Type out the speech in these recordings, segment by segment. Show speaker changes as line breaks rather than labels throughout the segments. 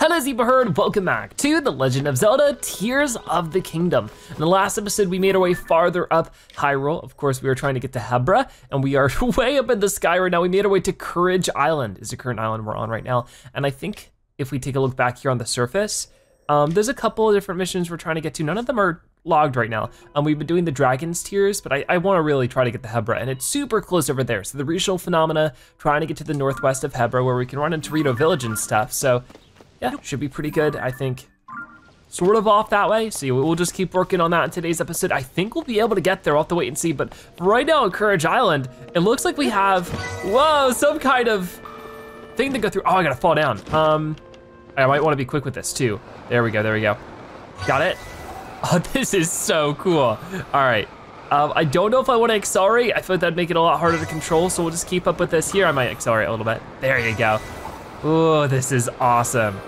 Hello Zebra Herd, welcome back to The Legend of Zelda Tears of the Kingdom. In the last episode, we made our way farther up Hyrule. Of course, we were trying to get to Hebra, and we are way up in the sky right now. We made our way to Courage Island, is the current island we're on right now. And I think if we take a look back here on the surface, um, there's a couple of different missions we're trying to get to. None of them are logged right now. Um, we've been doing the Dragon's Tears, but I, I wanna really try to get the Hebra, and it's super close over there. So the regional phenomena, trying to get to the northwest of Hebra where we can run into Rito Village and stuff. So yeah, should be pretty good, I think. Sort of off that way, so we'll just keep working on that in today's episode. I think we'll be able to get there, we'll have to wait and see, but right now on Courage Island, it looks like we have, whoa, some kind of thing to go through. Oh, I gotta fall down. Um, I might wanna be quick with this too. There we go, there we go. Got it? Oh, this is so cool. All right, um, I don't know if I wanna accelerate. I like that'd make it a lot harder to control, so we'll just keep up with this here. I might accelerate a little bit. There you go. Oh, this is awesome.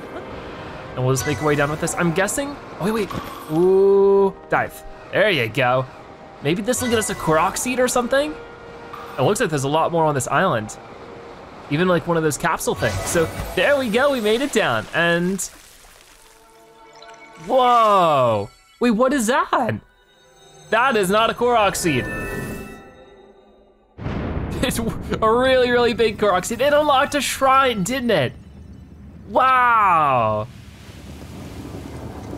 And we'll just make our way down with this. I'm guessing, oh wait, wait. Ooh, dive. There you go. Maybe this will get us a Korok seed or something? It looks like there's a lot more on this island. Even like one of those capsule things. So there we go, we made it down. And, whoa. Wait, what is that? That is not a Korok seed. It's a really, really big Korok seed. It unlocked a shrine, didn't it? Wow.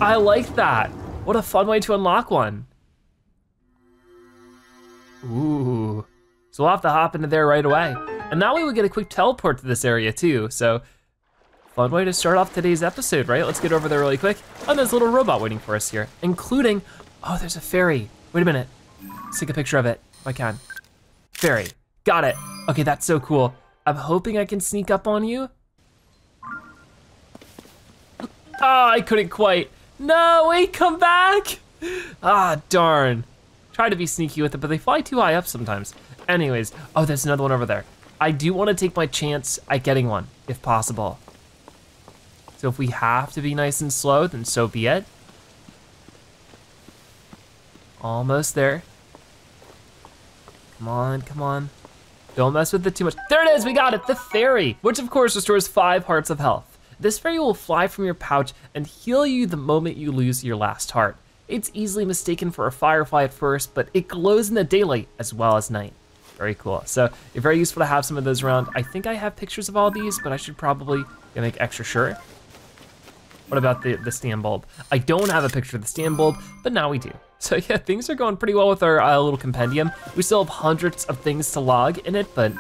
I like that. What a fun way to unlock one. Ooh. So we'll have to hop into there right away. And that way we get a quick teleport to this area too, so fun way to start off today's episode, right? Let's get over there really quick. Oh, there's a little robot waiting for us here, including, oh, there's a fairy. Wait a minute, let's take a picture of it, if I can. Fairy, got it. Okay, that's so cool. I'm hoping I can sneak up on you. Oh, I couldn't quite. No, wait, come back. Ah, darn. Try to be sneaky with it, but they fly too high up sometimes. Anyways, oh, there's another one over there. I do wanna take my chance at getting one, if possible. So if we have to be nice and slow, then so be it. Almost there. Come on, come on. Don't mess with it too much. There it is, we got it, the fairy, which of course restores five hearts of health. This fairy will fly from your pouch and heal you the moment you lose your last heart. It's easily mistaken for a firefly at first, but it glows in the daylight as well as night. Very cool. So very useful to have some of those around. I think I have pictures of all these, but I should probably make extra sure. What about the, the stambulb? I don't have a picture of the stambulb, but now we do. So yeah, things are going pretty well with our uh, little compendium. We still have hundreds of things to log in it, but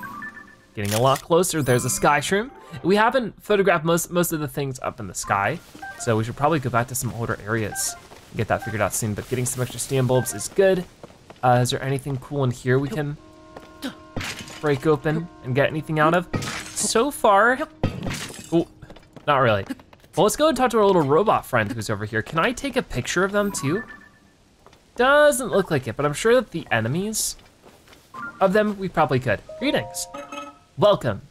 getting a lot closer. There's a sky shroom. We haven't photographed most, most of the things up in the sky, so we should probably go back to some older areas and get that figured out soon, but getting some extra stambulbs is good. Uh, is there anything cool in here we can break open and get anything out of? So far, oh, not really. Well, let's go and talk to our little robot friend who's over here. Can I take a picture of them too? Doesn't look like it, but I'm sure that the enemies of them, we probably could. Greetings. Welcome.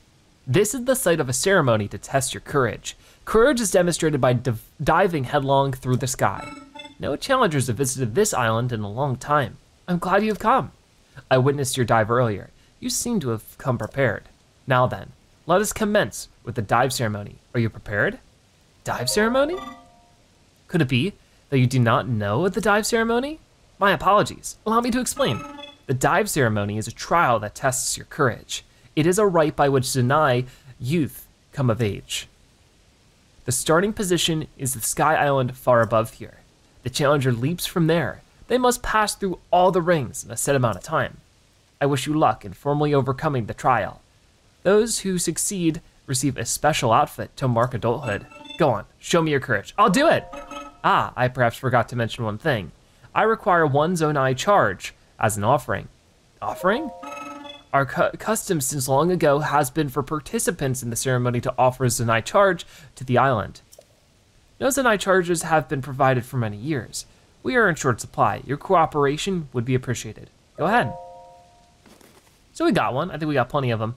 This is the site of a ceremony to test your courage. Courage is demonstrated by div diving headlong through the sky. No challengers have visited this island in a long time. I'm glad you've come. I witnessed your dive earlier. You seem to have come prepared. Now then, let us commence with the dive ceremony. Are you prepared? Dive ceremony? Could it be that you do not know the dive ceremony? My apologies. Allow me to explain. The dive ceremony is a trial that tests your courage. It is a rite by which Zonai youth come of age. The starting position is the sky island far above here. The challenger leaps from there. They must pass through all the rings in a set amount of time. I wish you luck in formally overcoming the trial. Those who succeed receive a special outfit to mark adulthood. Go on, show me your courage. I'll do it! Ah, I perhaps forgot to mention one thing. I require one Zonai charge as an offering. Offering? Our cu custom since long ago has been for participants in the ceremony to offer Zonai charge to the island. No Zonai charges have been provided for many years. We are in short supply. Your cooperation would be appreciated. Go ahead. So we got one. I think we got plenty of them.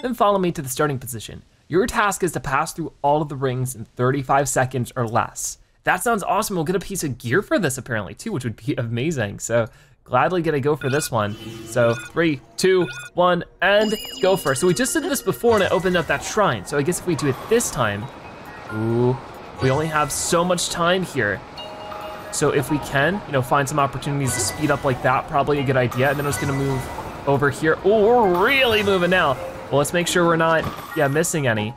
Then follow me to the starting position. Your task is to pass through all of the rings in 35 seconds or less. That sounds awesome. We'll get a piece of gear for this apparently too, which would be amazing. So gladly gonna go for this one. So three, two, one, and go for it. So we just did this before and it opened up that shrine. So I guess if we do it this time, Ooh, we only have so much time here. So if we can, you know, find some opportunities to speed up like that, probably a good idea. And then it's gonna move over here. Oh, we're really moving now. Well, let's make sure we're not, yeah, missing any.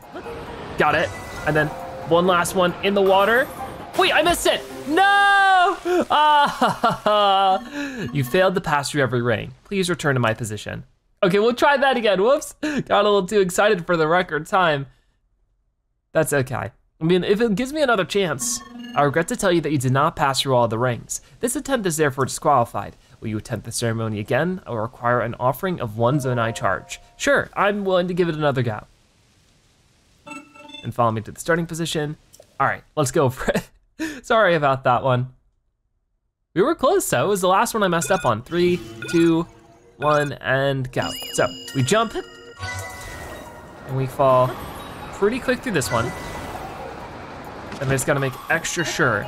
Got it. And then one last one in the water. Wait, I missed it. No! Ah, you failed to pass through every ring. Please return to my position. Okay, we'll try that again. Whoops, got a little too excited for the record time. That's okay. I mean, if it gives me another chance, I regret to tell you that you did not pass through all the rings. This attempt is therefore disqualified. Will you attempt the ceremony again? I will require an offering of one Zonai charge. Sure, I'm willing to give it another go. And follow me to the starting position. All right, let's go for it. Sorry about that one. We were close though, it was the last one I messed up on. Three, two, one, and go. So, we jump, and we fall pretty quick through this one. And I just gotta make extra sure.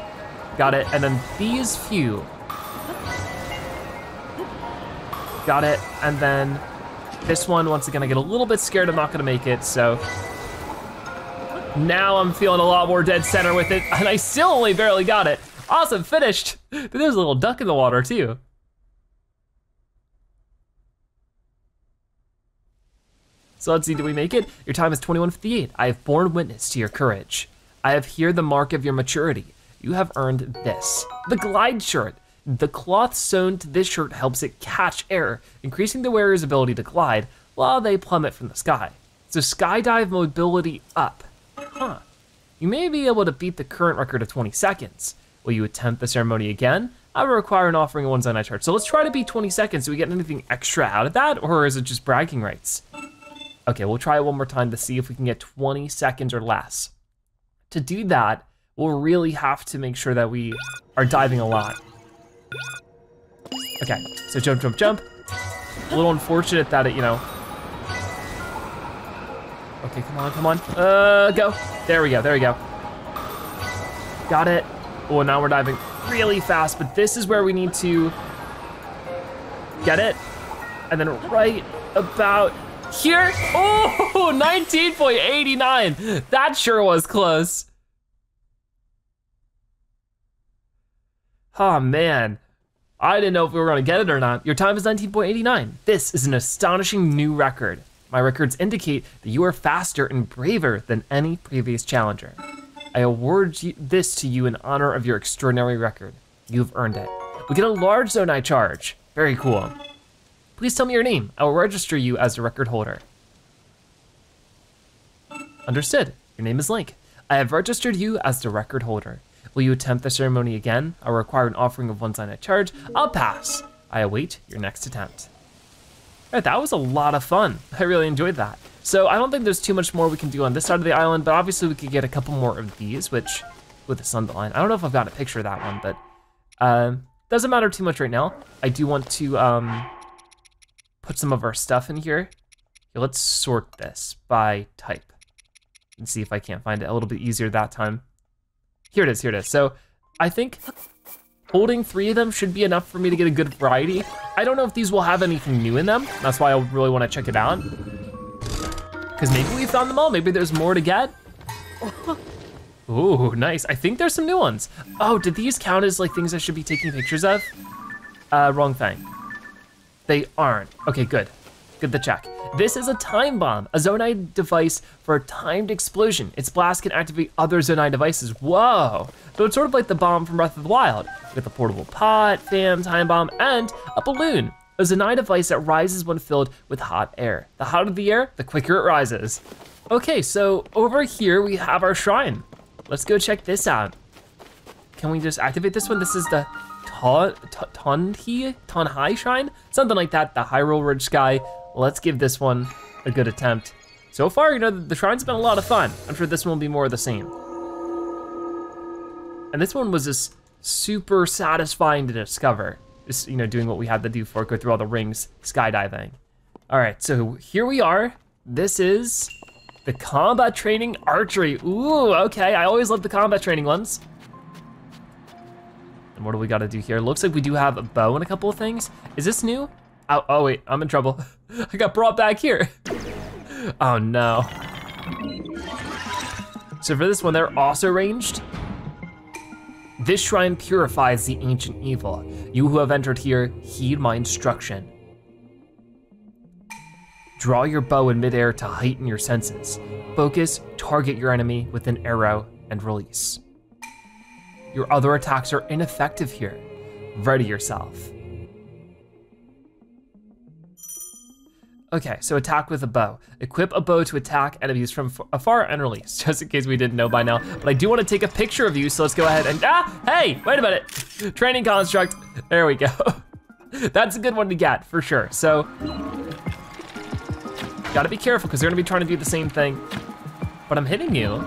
Got it, and then these few. Got it, and then this one, once again, I get a little bit scared I'm not gonna make it, so. Now I'm feeling a lot more dead center with it, and I still only barely got it. Awesome, finished. But There's a little duck in the water too. So let's see, do we make it? Your time is 21.58. I have borne witness to your courage. I have here the mark of your maturity. You have earned this. The glide shirt. The cloth sewn to this shirt helps it catch air, increasing the wearer's ability to glide while they plummet from the sky. So skydive mobility up. Huh. You may be able to beat the current record of 20 seconds. Will you attempt the ceremony again? I will require an offering of one Zonai charge. So let's try to beat 20 seconds. Do we get anything extra out of that or is it just bragging rights? Okay, we'll try it one more time to see if we can get 20 seconds or less to do that, we'll really have to make sure that we are diving a lot. Okay, so jump, jump, jump. A little unfortunate that it, you know. Okay, come on, come on. Uh, go. There we go, there we go. Got it. Oh, now we're diving really fast, but this is where we need to get it. And then right about here. Oh, 19.89. That sure was close. Oh man, I didn't know if we were gonna get it or not. Your time is 19.89. This is an astonishing new record. My records indicate that you are faster and braver than any previous challenger. I award this to you in honor of your extraordinary record. You've earned it. We get a large Zonai charge. Very cool. Please tell me your name. I will register you as the record holder. Understood. Your name is Link. I have registered you as the record holder. Will you attempt the ceremony again? I require an offering of one Zonai charge. I'll pass. I await your next attempt. Right, that was a lot of fun. I really enjoyed that. So I don't think there's too much more we can do on this side of the island, but obviously we could get a couple more of these, which with the sunblind. I don't know if I've got a picture of that one, but uh, doesn't matter too much right now. I do want to um, put some of our stuff in here. Okay, let's sort this by type and see if I can't find it a little bit easier that time. Here it is, here it is. So I think holding three of them should be enough for me to get a good variety. I don't know if these will have anything new in them. That's why I really wanna check it out. Cause maybe we found them all, maybe there's more to get. Ooh, nice. I think there's some new ones. Oh, did these count as like things I should be taking pictures of? Uh, wrong thing. They aren't. Okay, good. Good to check. This is a time bomb, a Zonai device for a timed explosion. Its blast can activate other Zonai devices. Whoa. So it's sort of like the bomb from Breath of the Wild, with a portable pot, fan, time bomb, and a balloon. A Zonai device that rises when filled with hot air. The hotter the air, the quicker it rises. Okay, so over here we have our shrine. Let's go check this out. Can we just activate this one? This is the Tonhi, Tonhai Shrine? Something like that, the Hyrule Ridge Sky. Let's give this one a good attempt. So far, you know, the shrine's been a lot of fun. I'm sure this one will be more of the same. And this one was just super satisfying to discover. Just, you know, doing what we had to do for it, go through all the rings, skydiving. All right, so here we are. This is the combat training archery. Ooh, okay, I always love the combat training ones. And what do we gotta do here? Looks like we do have a bow and a couple of things. Is this new? Oh, oh wait, I'm in trouble. I got brought back here. Oh no. So for this one, they're also ranged. This shrine purifies the ancient evil. You who have entered here, heed my instruction. Draw your bow in midair to heighten your senses. Focus, target your enemy with an arrow, and release. Your other attacks are ineffective here. Ready yourself. Okay, so attack with a bow. Equip a bow to attack enemies from afar and release, just in case we didn't know by now. But I do want to take a picture of you, so let's go ahead and, ah, hey, wait a minute. Training construct, there we go. That's a good one to get, for sure. So, gotta be careful, because they're gonna be trying to do the same thing. But I'm hitting you.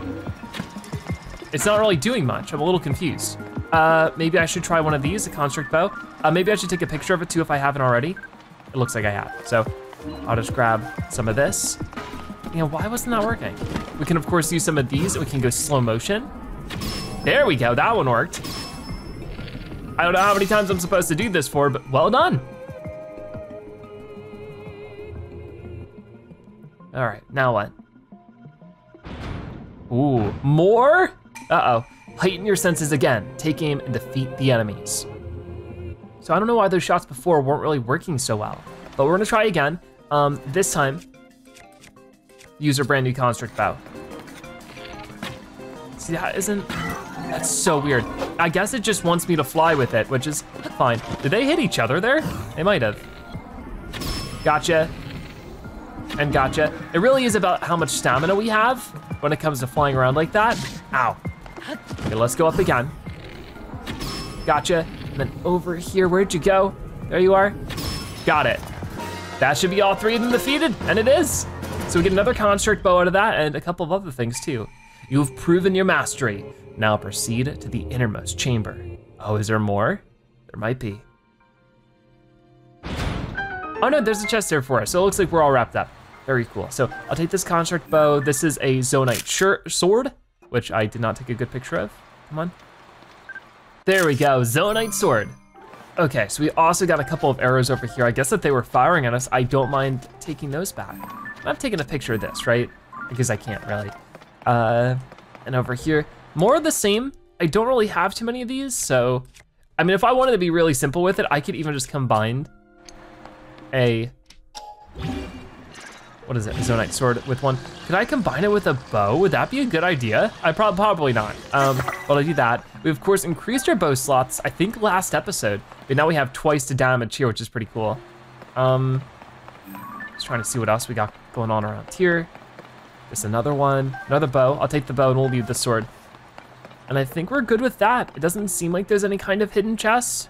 It's not really doing much, I'm a little confused. Uh, maybe I should try one of these, a construct bow. Uh, maybe I should take a picture of it too if I haven't already. It looks like I have, so I'll just grab some of this. You know, why wasn't that working? We can of course use some of these. We can go slow motion. There we go, that one worked. I don't know how many times I'm supposed to do this for, but well done. All right, now what? Ooh, more? Uh-oh. Heighten your senses again. Take aim and defeat the enemies. So I don't know why those shots before weren't really working so well, but we're gonna try again. Um, this time, use our brand new construct bow. See, that isn't, that's so weird. I guess it just wants me to fly with it, which is fine. Did they hit each other there? They might have. Gotcha, and gotcha. It really is about how much stamina we have when it comes to flying around like that. Ow. Okay, let's go up again. Gotcha, and then over here, where'd you go? There you are. Got it. That should be all three of them defeated, and it is. So we get another construct bow out of that and a couple of other things too. You have proven your mastery. Now proceed to the innermost chamber. Oh, is there more? There might be. Oh no, there's a chest there for us. So it looks like we're all wrapped up. Very cool. So I'll take this construct bow. This is a Zonaite shirt sword, which I did not take a good picture of. Come on. There we go, Zonaite sword. Okay, so we also got a couple of arrows over here. I guess that they were firing at us. I don't mind taking those back. I'm taking a picture of this, right? Because I can't really. Uh, and over here, more of the same. I don't really have too many of these, so. I mean, if I wanted to be really simple with it, I could even just combine a, what is it, Zonaite sword with one. Could I combine it with a bow? Would that be a good idea? I pro probably not, um, but I do that. We of course increased our bow slots, I think last episode, but now we have twice the damage here, which is pretty cool. Um, just trying to see what else we got going on around here. There's another one, another bow. I'll take the bow and we'll leave the sword. And I think we're good with that. It doesn't seem like there's any kind of hidden chests.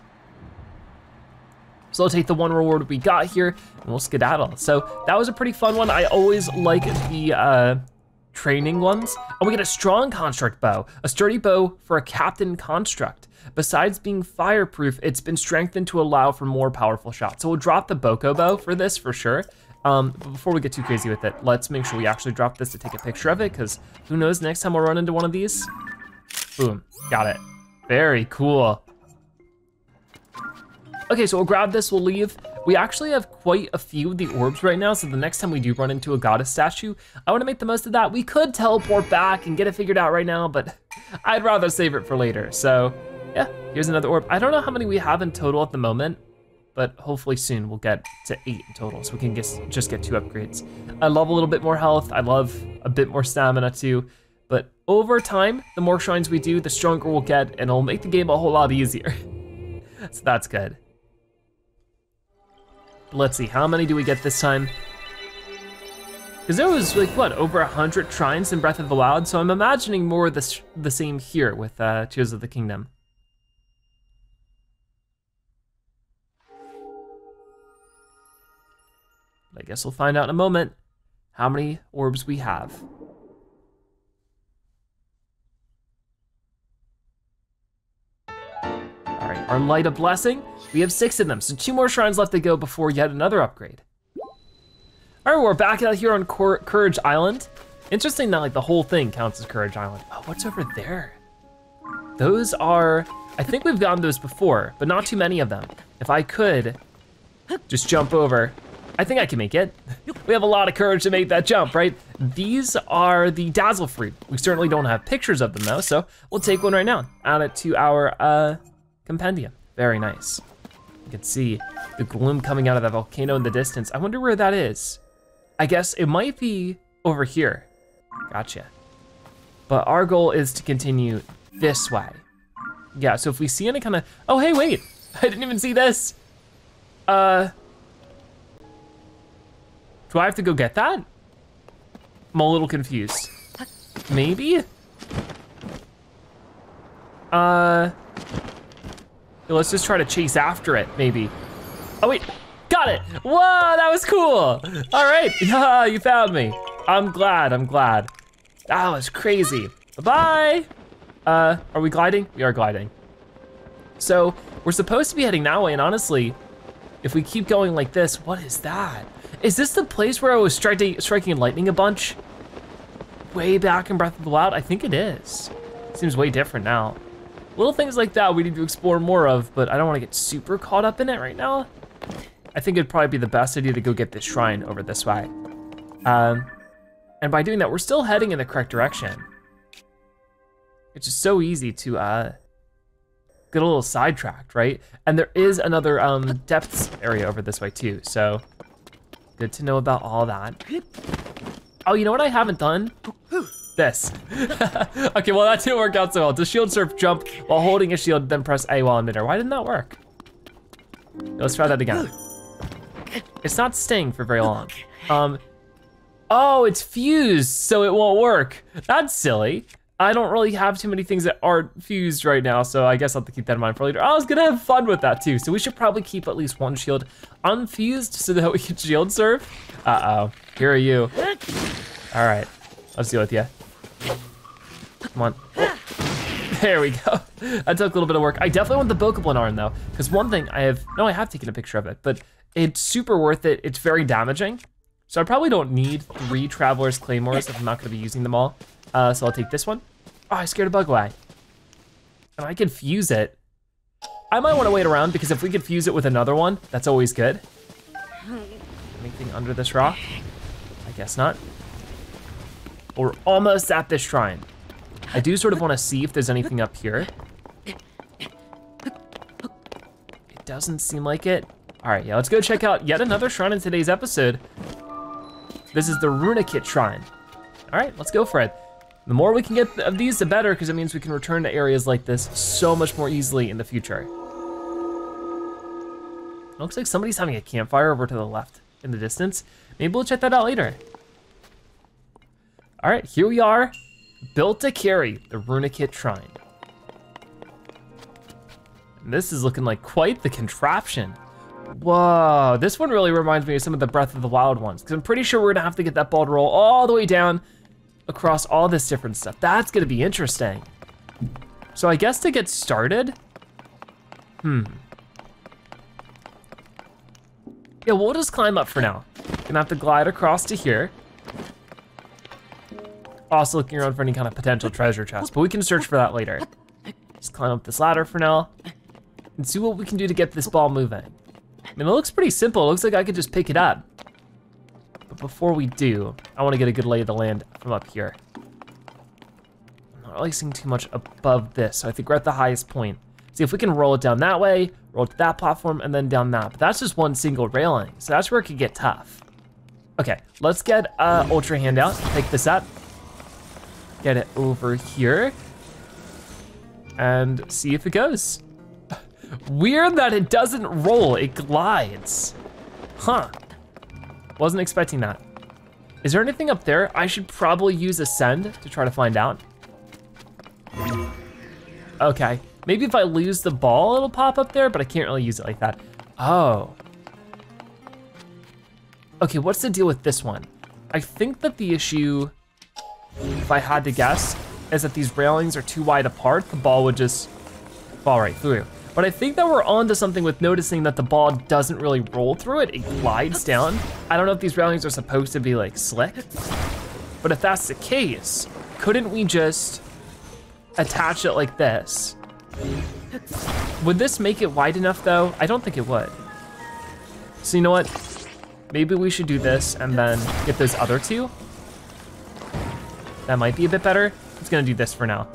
So I'll take the one reward we got here and we'll skedaddle. So that was a pretty fun one. I always like the uh, training ones. And we get a strong construct bow, a sturdy bow for a captain construct. Besides being fireproof, it's been strengthened to allow for more powerful shots. So we'll drop the Boko bow for this for sure. Um, but before we get too crazy with it, let's make sure we actually drop this to take a picture of it, because who knows, next time we'll run into one of these. Boom, got it. Very cool. Okay, so we'll grab this, we'll leave. We actually have quite a few of the orbs right now, so the next time we do run into a goddess statue, I wanna make the most of that. We could teleport back and get it figured out right now, but I'd rather save it for later. So yeah, here's another orb. I don't know how many we have in total at the moment, but hopefully soon we'll get to eight in total, so we can get, just get two upgrades. I love a little bit more health. I love a bit more stamina too, but over time, the more shrines we do, the stronger we'll get, and it'll make the game a whole lot easier. so that's good. Let's see, how many do we get this time? Because there was like, what, over 100 shrines in Breath of the Wild, so I'm imagining more of the, the same here with uh, Tears of the Kingdom. I guess we'll find out in a moment how many orbs we have. Right, our Light of Blessing, we have six of them, so two more shrines left to go before yet another upgrade. All right, we're back out here on Courage Island. Interesting that like the whole thing counts as Courage Island. Oh, what's over there? Those are, I think we've gotten those before, but not too many of them. If I could just jump over I think I can make it. We have a lot of courage to make that jump, right? These are the Dazzle Fruit. We certainly don't have pictures of them though, so we'll take one right now. Add it to our uh, compendium. Very nice. You can see the gloom coming out of that volcano in the distance. I wonder where that is. I guess it might be over here. Gotcha. But our goal is to continue this way. Yeah, so if we see any kind of, oh, hey, wait, I didn't even see this. Uh, do I have to go get that? I'm a little confused. Maybe? Uh, let's just try to chase after it, maybe. Oh wait, got it. Whoa, that was cool. All right, you found me. I'm glad, I'm glad. That was crazy. Bye-bye. Uh, are we gliding? We are gliding. So we're supposed to be heading that way, and honestly, if we keep going like this, what is that? Is this the place where I was striking, striking lightning a bunch? Way back in Breath of the Wild? I think it is. Seems way different now. Little things like that we need to explore more of, but I don't wanna get super caught up in it right now. I think it'd probably be the best idea to go get this shrine over this way. Um, and by doing that, we're still heading in the correct direction. It's just so easy to uh, get a little sidetracked, right? And there is another um, depths area over this way too, so good to know about all that. Oh, you know what I haven't done? This. okay, well that didn't work out so well. Does shield surf jump while holding a shield, then press A while in midair? Why didn't that work? Let's try that again. It's not staying for very long. Um, oh, it's fused, so it won't work. That's silly. I don't really have too many things that aren't fused right now, so I guess I'll have to keep that in mind for later. I was gonna have fun with that too, so we should probably keep at least one shield unfused so that we can shield surf. Uh-oh, here are you. All right, let's deal with you. Come on. There we go. That took a little bit of work. I definitely want the Bokoblin arm though, because one thing I have, no, I have taken a picture of it, but it's super worth it. It's very damaging. So I probably don't need three Traveler's Claymores if I'm not gonna be using them all. Uh, so I'll take this one. Oh, I scared a bug away. And I can fuse it. I might wanna wait around because if we could fuse it with another one, that's always good. Anything under this rock? I guess not. We're almost at this shrine. I do sort of wanna see if there's anything up here. It doesn't seem like it. All right, yeah, let's go check out yet another shrine in today's episode. This is the Runakit Shrine. All right, let's go for it. The more we can get of these, the better, because it means we can return to areas like this so much more easily in the future. looks like somebody's having a campfire over to the left in the distance. Maybe we'll check that out later. All right, here we are, built to carry the Runakit Shrine. And this is looking like quite the contraption. Whoa, this one really reminds me of some of the Breath of the Wild ones, because I'm pretty sure we're gonna have to get that ball to roll all the way down across all this different stuff. That's gonna be interesting. So I guess to get started, hmm. Yeah, we'll just climb up for now. Gonna have to glide across to here. Also looking around for any kind of potential treasure chest, but we can search for that later. Just climb up this ladder for now and see what we can do to get this ball moving. I mean, it looks pretty simple. It looks like I could just pick it up. But before we do, I wanna get a good lay of the land from up here. I'm not really seeing too much above this, so I think we're at the highest point. See if we can roll it down that way, roll to that platform, and then down that. But that's just one single railing, so that's where it could get tough. Okay, let's get uh, Ultra Hand out, pick this up, get it over here, and see if it goes. Weird that it doesn't roll, it glides. Huh. Wasn't expecting that. Is there anything up there? I should probably use Ascend to try to find out. Okay, maybe if I lose the ball, it'll pop up there, but I can't really use it like that. Oh. Okay, what's the deal with this one? I think that the issue, if I had to guess, is that these railings are too wide apart, the ball would just fall right through. But I think that we're onto something with noticing that the ball doesn't really roll through it, it glides down. I don't know if these railings are supposed to be like slick, but if that's the case, couldn't we just attach it like this? Would this make it wide enough though? I don't think it would. So you know what? maybe we should do this and then get those other two. That might be a bit better. It's gonna do this for now.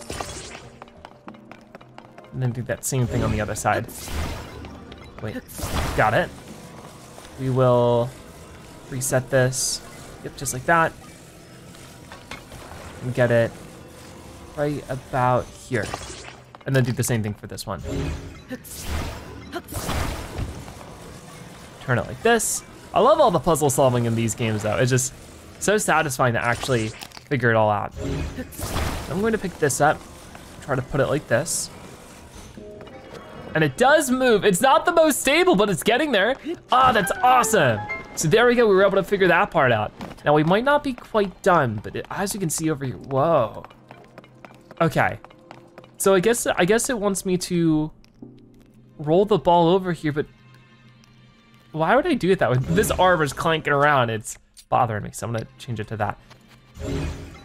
And then do that same thing on the other side. Wait, got it. We will reset this. Yep, just like that. And get it right about here. And then do the same thing for this one. Turn it like this. I love all the puzzle solving in these games though. It's just so satisfying to actually figure it all out. I'm going to pick this up, try to put it like this. And it does move. It's not the most stable, but it's getting there. Ah, oh, that's awesome. So there we go, we were able to figure that part out. Now we might not be quite done, but it, as you can see over here, whoa. Okay, so I guess I guess it wants me to roll the ball over here, but why would I do it that way? This arm is clanking around, it's bothering me, so I'm gonna change it to that.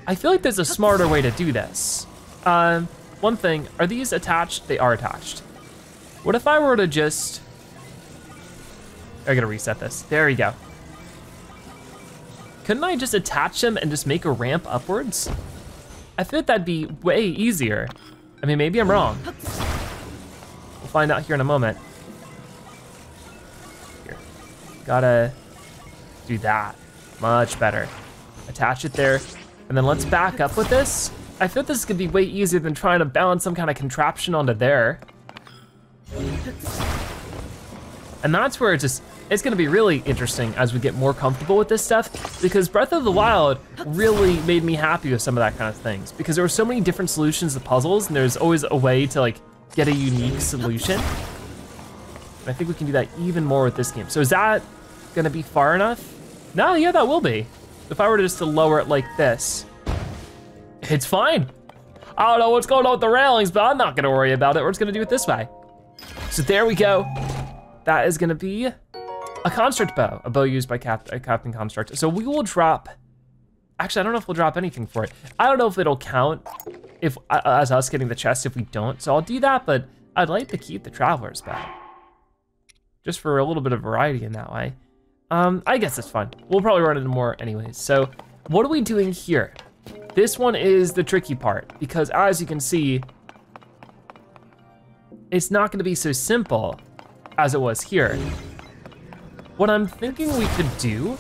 I feel like there's a smarter way to do this. Um, one thing, are these attached? They are attached. What if I were to just, I gotta reset this. There you go. Couldn't I just attach them and just make a ramp upwards? I feel like that'd be way easier. I mean, maybe I'm wrong. We'll find out here in a moment. Here, gotta do that. Much better. Attach it there, and then let's back up with this. I feel this could be way easier than trying to balance some kind of contraption onto there. And that's where it just, it's gonna be really interesting as we get more comfortable with this stuff because Breath of the Wild really made me happy with some of that kind of things because there were so many different solutions to puzzles and there's always a way to like get a unique solution. And I think we can do that even more with this game. So is that gonna be far enough? No, yeah, that will be. If I were just to lower it like this, it's fine. I don't know what's going on with the railings, but I'm not gonna worry about it. We're just gonna do it this way. So there we go. That is gonna be a construct bow, a bow used by Cap uh, Captain Construct. So we will drop, actually, I don't know if we'll drop anything for it. I don't know if it'll count if uh, as us getting the chest if we don't. So I'll do that, but I'd like to keep the Traveler's bow. Just for a little bit of variety in that way. Um, I guess it's fine. We'll probably run into more anyways. So what are we doing here? This one is the tricky part because as you can see, it's not gonna be so simple as it was here. What I'm thinking we could do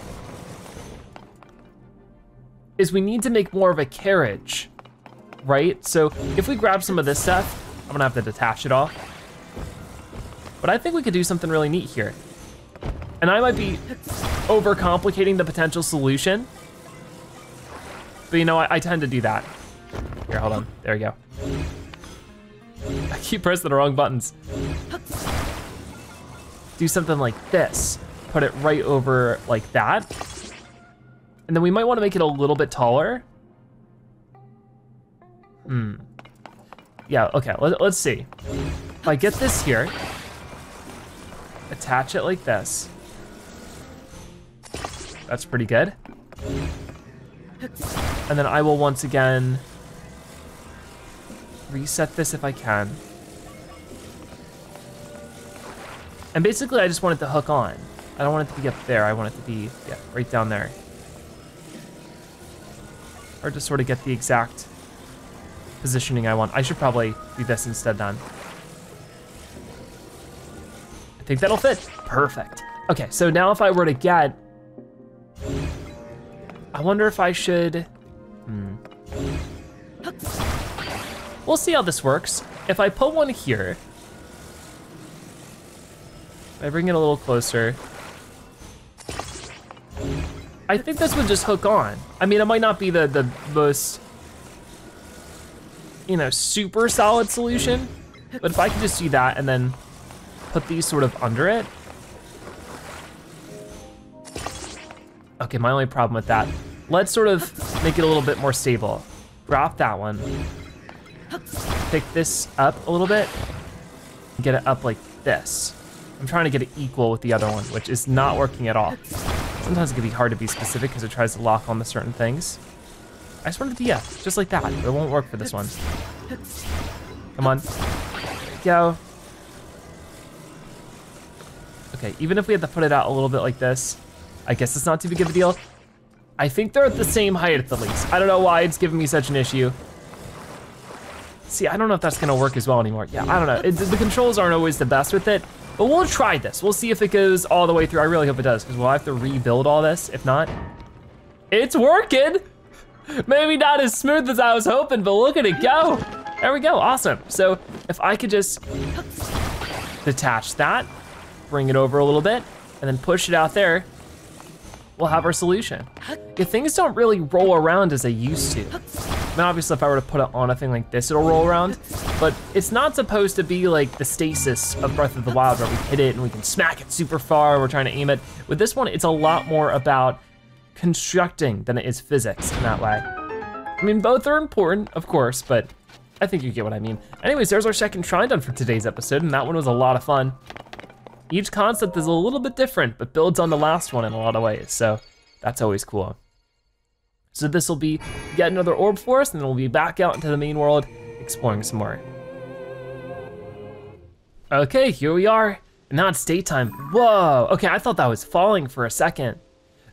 is we need to make more of a carriage, right? So if we grab some of this stuff, I'm gonna have to detach it all. But I think we could do something really neat here. And I might be overcomplicating the potential solution. But you know, I, I tend to do that. Here, hold on, there we go. I keep pressing the wrong buttons. Do something like this put it right over like that. And then we might wanna make it a little bit taller. Hmm. Yeah, okay, let, let's see. If I get this here, attach it like this. That's pretty good. And then I will once again reset this if I can. And basically I just want it to hook on. I don't want it to be up there. I want it to be, yeah, right down there. Or to sort of get the exact positioning I want. I should probably do this instead then. I think that'll fit. Perfect. Okay, so now if I were to get, I wonder if I should, hmm. We'll see how this works. If I put one here, I bring it a little closer, I think this would just hook on. I mean, it might not be the, the most, you know, super solid solution, but if I could just do that and then put these sort of under it. Okay, my only problem with that. Let's sort of make it a little bit more stable. Drop that one. Pick this up a little bit. Get it up like this. I'm trying to get it equal with the other one, which is not working at all. Sometimes it can be hard to be specific because it tries to lock on to certain things. I just wanted to, yeah, just like that. It won't work for this one. Come on. go. Okay, even if we had to put it out a little bit like this, I guess it's not too big of a deal. I think they're at the same height at the least. I don't know why it's giving me such an issue. See, I don't know if that's gonna work as well anymore. Yeah, I don't know. It, the controls aren't always the best with it, but we'll try this. We'll see if it goes all the way through. I really hope it does, because we'll have to rebuild all this. If not, it's working. Maybe not as smooth as I was hoping, but look at it go. There we go, awesome. So if I could just detach that, bring it over a little bit, and then push it out there, we'll have our solution. Yeah, things don't really roll around as they used to. I mean, obviously if I were to put it on a thing like this, it'll roll around, but it's not supposed to be like the stasis of Breath of the Wild where we hit it and we can smack it super far, we're trying to aim it. With this one, it's a lot more about constructing than it is physics in that way. I mean, both are important, of course, but I think you get what I mean. Anyways, there's our second try done for today's episode, and that one was a lot of fun. Each concept is a little bit different, but builds on the last one in a lot of ways, so that's always cool. So this will be yet another orb for us, and then we'll be back out into the main world, exploring some more. Okay, here we are. Now it's daytime. Whoa, okay, I thought that was falling for a second.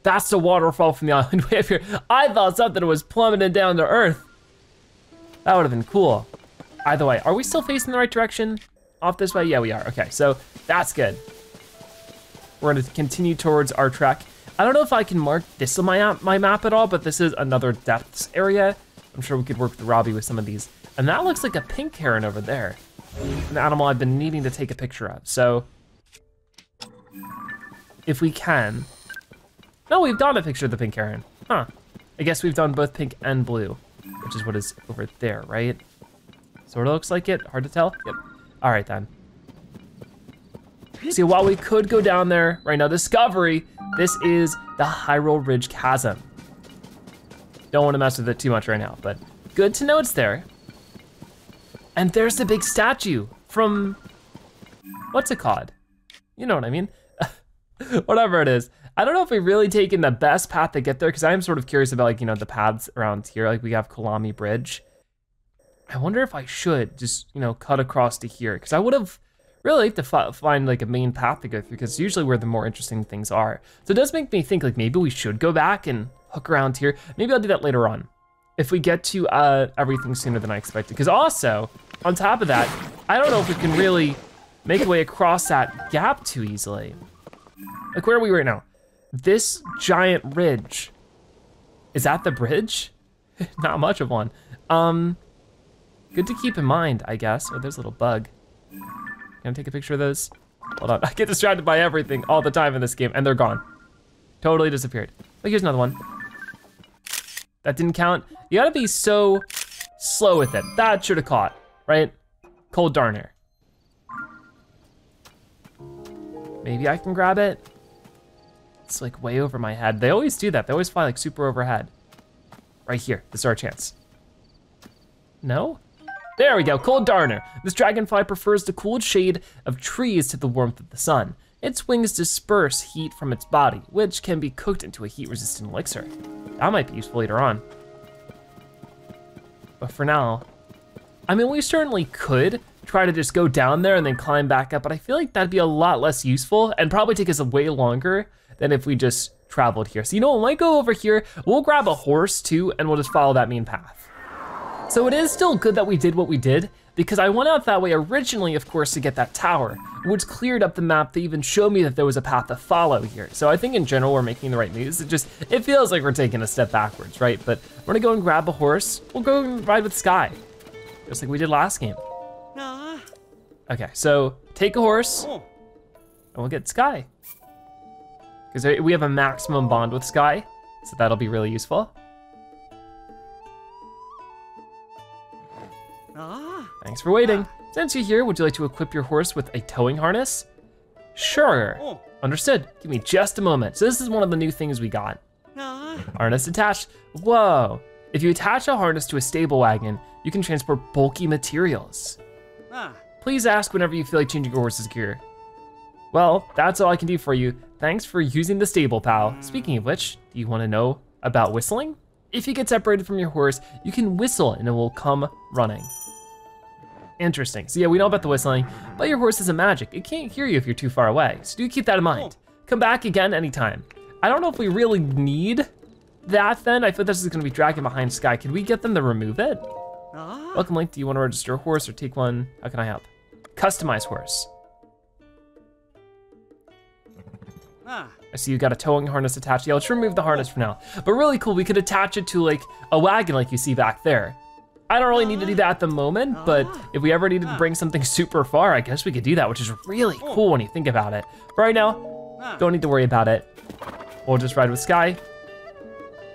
That's the waterfall from the island way up here. I thought something was plummeting down to earth. That would have been cool. Either way, are we still facing the right direction? Off this way? Yeah, we are. Okay, so that's good. We're gonna continue towards our track. I don't know if I can mark this on my my map at all, but this is another depths area. I'm sure we could work with Robbie with some of these. And that looks like a pink heron over there. An animal I've been needing to take a picture of. So if we can. No, we've done a picture of the pink heron. Huh. I guess we've done both pink and blue, which is what is over there, right? Sort of looks like it, hard to tell. Yep. All right then. See, while we could go down there right now, Discovery, this is the Hyrule Ridge Chasm. Don't wanna mess with it too much right now, but good to know it's there. And there's the big statue from, what's it called? You know what I mean? Whatever it is. I don't know if we've really taken the best path to get there because I'm sort of curious about like, you know, the paths around here. Like we have Kulami Bridge. I wonder if I should just, you know, cut across to here because I would have really liked to find like a main path to go through because usually where the more interesting things are. So it does make me think like maybe we should go back and hook around here. Maybe I'll do that later on if we get to uh, everything sooner than I expected. Because also, on top of that, I don't know if we can really make a way across that gap too easily. Like where are we right now? This giant ridge, is that the bridge? Not much of one. Um, good to keep in mind, I guess. Oh, there's a little bug. Can I take a picture of those? Hold on, I get distracted by everything all the time in this game and they're gone. Totally disappeared. Oh, here's another one. That didn't count. You gotta be so slow with it. That should have caught, right? Cold darn darner. Maybe I can grab it. It's like way over my head. They always do that. They always fly like super overhead. Right here, this is our chance. No? There we go, cold darner. This dragonfly prefers the cool shade of trees to the warmth of the sun. Its wings disperse heat from its body, which can be cooked into a heat-resistant elixir. That might be useful later on. But for now, I mean, we certainly could try to just go down there and then climb back up, but I feel like that'd be a lot less useful and probably take us way longer than if we just traveled here. So you know, we might go over here, we'll grab a horse too, and we'll just follow that main path. So it is still good that we did what we did, because I went out that way originally, of course, to get that tower, which cleared up the map to even show me that there was a path to follow here. So I think in general, we're making the right moves. It just, it feels like we're taking a step backwards, right? But we're gonna go and grab a horse. We'll go and ride with Sky, just like we did last game. Okay, so take a horse, oh. and we'll get Sky. Because we have a maximum bond with Sky, so that'll be really useful. Thanks for waiting. Since you're here, would you like to equip your horse with a towing harness? Sure. Oh. Understood. Give me just a moment. So this is one of the new things we got. Harness attached. Whoa. If you attach a harness to a stable wagon, you can transport bulky materials. Ah. Please ask whenever you feel like changing your horse's gear. Well, that's all I can do for you. Thanks for using the stable, pal. Speaking of which, do you wanna know about whistling? If you get separated from your horse, you can whistle and it will come running. Interesting. So yeah, we know about the whistling, but your horse isn't magic. It can't hear you if you're too far away, so do keep that in mind. Come back again anytime. I don't know if we really need that then. I feel this is gonna be dragging behind Sky. Can we get them to remove it? Ah. Welcome Link, do you wanna register a horse or take one? How can I help? Customize horse. Ah. I see you got a towing harness attached. Yeah, let's remove the harness for now. But really cool, we could attach it to like a wagon like you see back there. I don't really need to do that at the moment, but ah. if we ever needed to bring something super far, I guess we could do that, which is really cool when you think about it. But right now, ah. don't need to worry about it. We'll just ride with Sky.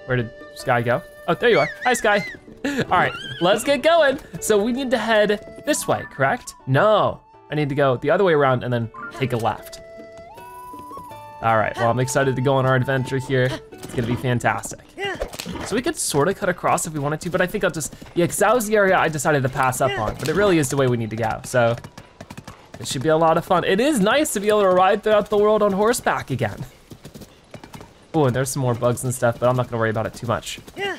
Where did Sky go? Oh, there you are. Hi, Sky. All right, let's get going. So we need to head this way, correct? No, I need to go the other way around and then take a left. All right, well, I'm excited to go on our adventure here. It's gonna be fantastic. So we could sort of cut across if we wanted to, but I think I'll just, yeah, because that was the area I decided to pass up on, but it really is the way we need to go, so. It should be a lot of fun. It is nice to be able to ride throughout the world on horseback again. Oh, and there's some more bugs and stuff, but I'm not gonna worry about it too much. Yeah.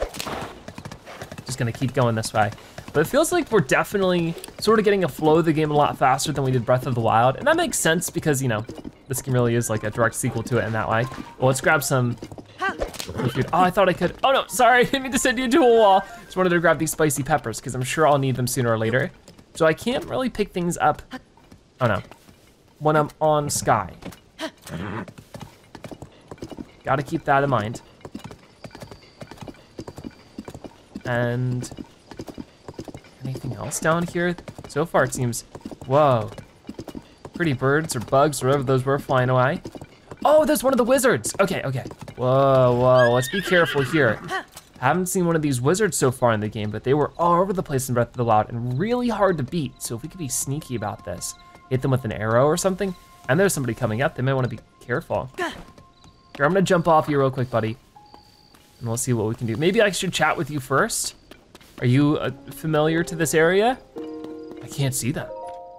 Just gonna keep going this way. But it feels like we're definitely sort of getting a flow of the game a lot faster than we did Breath of the Wild. And that makes sense because, you know, this game really is like a direct sequel to it in that way. Well, let's grab some. Oh, I thought I could. Oh no, sorry, I didn't mean to send you into a wall. Just wanted to grab these spicy peppers because I'm sure I'll need them sooner or later. So I can't really pick things up, oh no, when I'm on Sky. Gotta keep that in mind. And anything else down here? So far it seems, whoa. Pretty birds or bugs, or whatever those were flying away. Oh, there's one of the wizards. Okay, okay. Whoa, whoa, let's be careful here. Haven't seen one of these wizards so far in the game, but they were all over the place in Breath of the Wild and really hard to beat. So if we could be sneaky about this, hit them with an arrow or something, and there's somebody coming up, they might wanna be careful. Here, I'm gonna jump off you real quick, buddy. And we'll see what we can do. Maybe I should chat with you first. Are you uh, familiar to this area? I can't see them.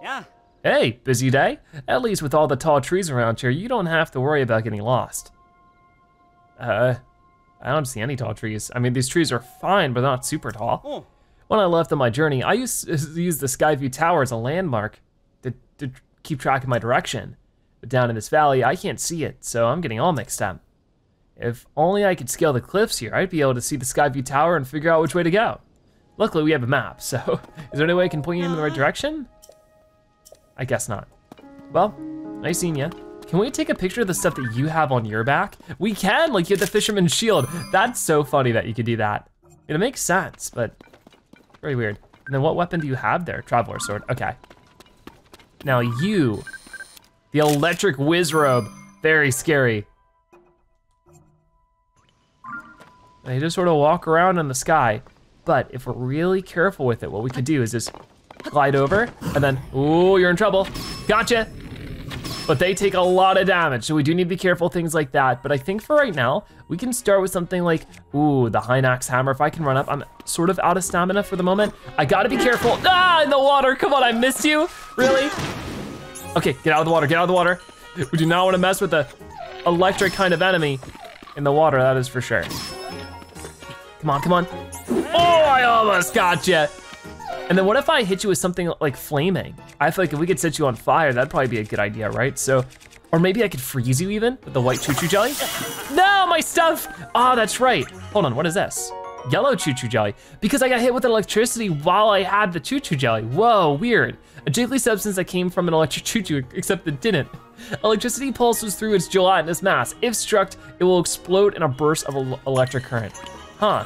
Yeah.
Hey, busy day? At least with all the tall trees around here, you don't have to worry about getting lost. Uh, I don't see any tall trees. I mean, these trees are fine, but not super tall.
Oh.
When I left on my journey, I used to use the Skyview Tower as a landmark to, to keep track of my direction. But down in this valley, I can't see it, so I'm getting all mixed up. If only I could scale the cliffs here, I'd be able to see the Skyview Tower and figure out which way to go. Luckily, we have a map, so is there any way I can point you in the right uh, direction? I guess not. Well, nice seeing ya. Can we take a picture of the stuff that you have on your back? We can, like you have the fisherman's shield. That's so funny that you could do that. It makes sense, but very weird. And then what weapon do you have there? Traveler sword, okay. Now you, the electric whiz robe, very scary. They just sort of walk around in the sky. But if we're really careful with it, what we could do is just glide over and then, ooh, you're in trouble. Gotcha. But they take a lot of damage, so we do need to be careful, things like that. But I think for right now, we can start with something like, ooh, the Hinox hammer. If I can run up, I'm sort of out of stamina for the moment. I gotta be careful. Ah, in the water, come on, I missed you, really? Okay, get out of the water, get out of the water. We do not wanna mess with the electric kind of enemy in the water, that is for sure. Come on, come on. Oh, I almost got you. And then what if I hit you with something like flaming? I feel like if we could set you on fire, that'd probably be a good idea, right? So, or maybe I could freeze you even with the white Chuchu jelly. No, my stuff! Ah, oh, that's right. Hold on, what is this? Yellow Chuchu jelly. Because I got hit with electricity while I had the Chuchu jelly. Whoa, weird. A jiggly substance that came from an electric Chuchu, except it didn't. Electricity pulses through its gelatinous mass. If struck, it will explode in a burst of electric current. Huh.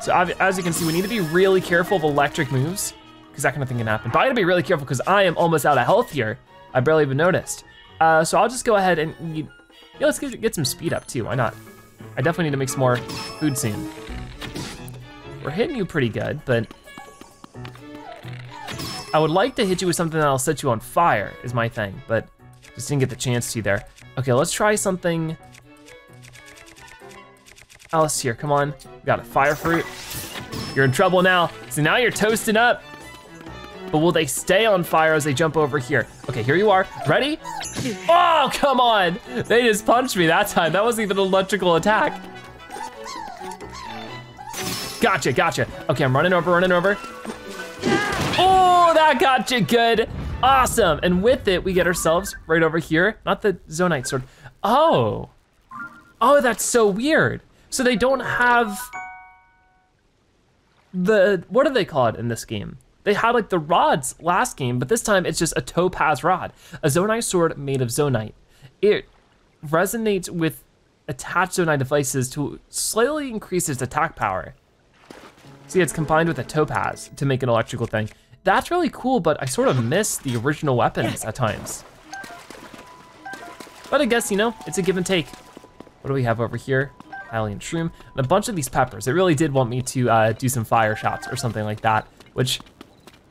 So as you can see, we need to be really careful of electric moves because that kind of thing can happen. But I gotta be really careful because I am almost out of health here. I barely even noticed. Uh, so I'll just go ahead and, yeah, let's get, get some speed up too, why not? I definitely need to make some more food soon. We're hitting you pretty good, but I would like to hit you with something that'll set you on fire is my thing, but just didn't get the chance to there. Okay, let's try something else here, come on. We got a fire fruit. You're in trouble now. So now you're toasting up. But will they stay on fire as they jump over here? Okay, here you are. Ready? Oh, come on. They just punched me that time. That wasn't even an electrical attack. Gotcha, gotcha. Okay, I'm running over, running over. Oh, that got you good. Awesome, and with it, we get ourselves right over here. Not the Zonaite sword. Oh, Oh, that's so weird. So they don't have the, what do they call it in this game? They had like the rods last game, but this time it's just a topaz rod, a Zonaite sword made of Zonaite. It resonates with attached Zonai devices to slightly increase its attack power. See, it's combined with a topaz to make an electrical thing. That's really cool, but I sort of miss the original weapons at times. But I guess, you know, it's a give and take. What do we have over here? Hylian Shroom, and a bunch of these peppers. It really did want me to uh, do some fire shots or something like that, which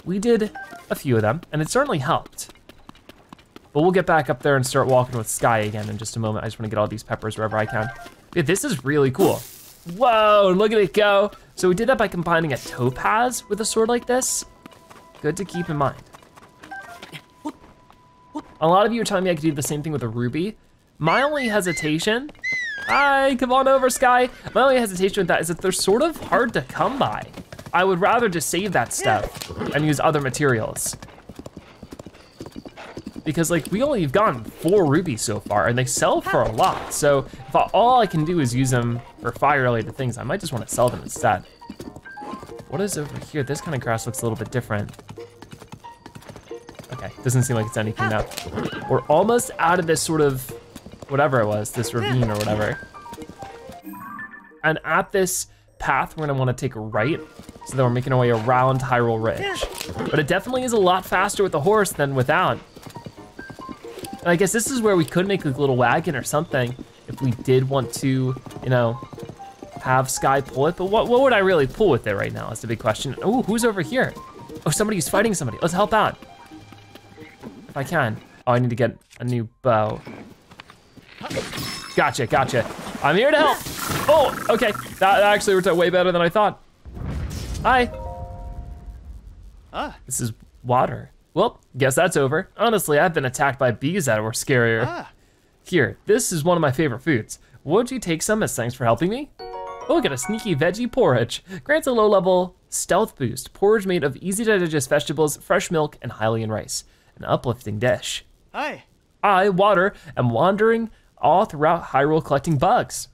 we did a few of them, and it certainly helped. But we'll get back up there and start walking with Sky again in just a moment. I just wanna get all these peppers wherever I can. This is really cool. Whoa, look at it go. So we did that by combining a topaz with a sword like this. Good to keep in mind. A lot of you are telling me I could do the same thing with a ruby. My only hesitation, hi, come on over, Sky. My only hesitation with that is that they're sort of hard to come by. I would rather just save that stuff and use other materials. Because like we only have gotten four rubies so far and they sell for a lot. So if all I can do is use them for fire related things, I might just wanna sell them instead. What is over here? This kind of grass looks a little bit different. Okay, doesn't seem like it's anything now. We're almost out of this sort of, whatever it was, this ravine or whatever. And at this path, we're gonna wanna take a right, so that we're making our way around Hyrule Ridge. But it definitely is a lot faster with a horse than without. And I guess this is where we could make a little wagon or something if we did want to, you know, have Sky pull it. But what, what would I really pull with it right now is the big question. Oh, who's over here? Oh, somebody's fighting somebody. Let's help out. If I can. Oh, I need to get a new bow. Gotcha, gotcha. I'm here to help. Oh, okay. That actually worked out way better than I thought. Hi.
Ah.
This is water. Well, guess that's over. Honestly, I've been attacked by bees that were scarier.
Ah.
Here, this is one of my favorite foods. Won't you take some as thanks for helping me? Oh, got a sneaky veggie porridge. Grants a low level stealth boost. Porridge made of easy to digest vegetables, fresh milk, and Hylian rice. An uplifting dish.
Hi.
I, Water, am wandering all throughout Hyrule collecting bugs.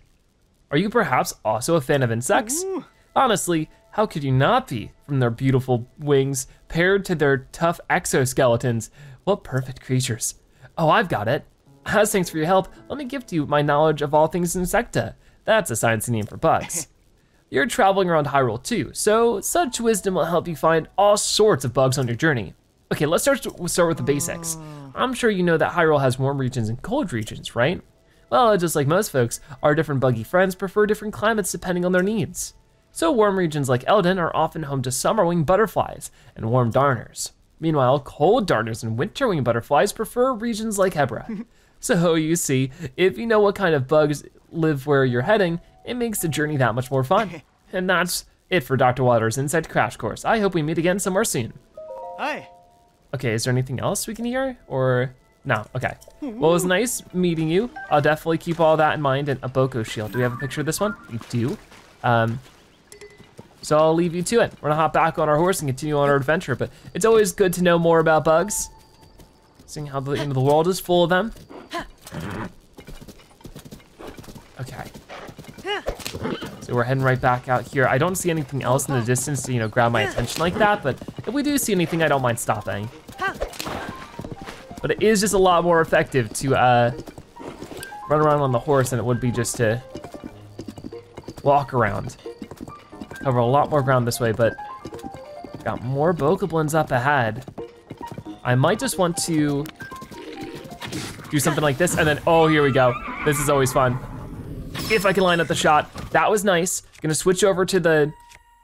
Are you perhaps also a fan of insects?
Ooh.
Honestly, how could you not be? From their beautiful wings paired to their tough exoskeletons. What perfect creatures. Oh, I've got it. As thanks for your help, let me gift you my knowledge of all things insecta. That's a science name for bugs. You're traveling around Hyrule too, so such wisdom will help you find all sorts of bugs on your journey. Okay, let's start, start with the basics. Ah. I'm sure you know that Hyrule has warm regions and cold regions, right? Well, just like most folks, our different buggy friends prefer different climates depending on their needs. So warm regions like Eldin are often home to summerwing butterflies and warm darners. Meanwhile, cold darners and winterwing butterflies prefer regions like Hebra. so you see, if you know what kind of bugs live where you're heading, it makes the journey that much more fun. and that's it for Dr. Water's Insect Crash Course. I hope we meet again somewhere soon.
Hi.
Okay, is there anything else we can hear? Or, no, okay. Well, it was nice meeting you. I'll definitely keep all that in mind and a Boko shield. Do we have a picture of this one? We do. Um, so I'll leave you to it. We're gonna hop back on our horse and continue on our adventure, but it's always good to know more about bugs. Seeing how the, you know, the world is full of them. Okay. So we're heading right back out here. I don't see anything else in the distance to, you know, grab my attention like that, but if we do see anything, I don't mind stopping. But it is just a lot more effective to uh, run around on the horse than it would be just to walk around. Cover a lot more ground this way, but got more Bokoblins up ahead. I might just want to do something like this and then, oh, here we go. This is always fun. If I can line up the shot, that was nice. Gonna switch over to the,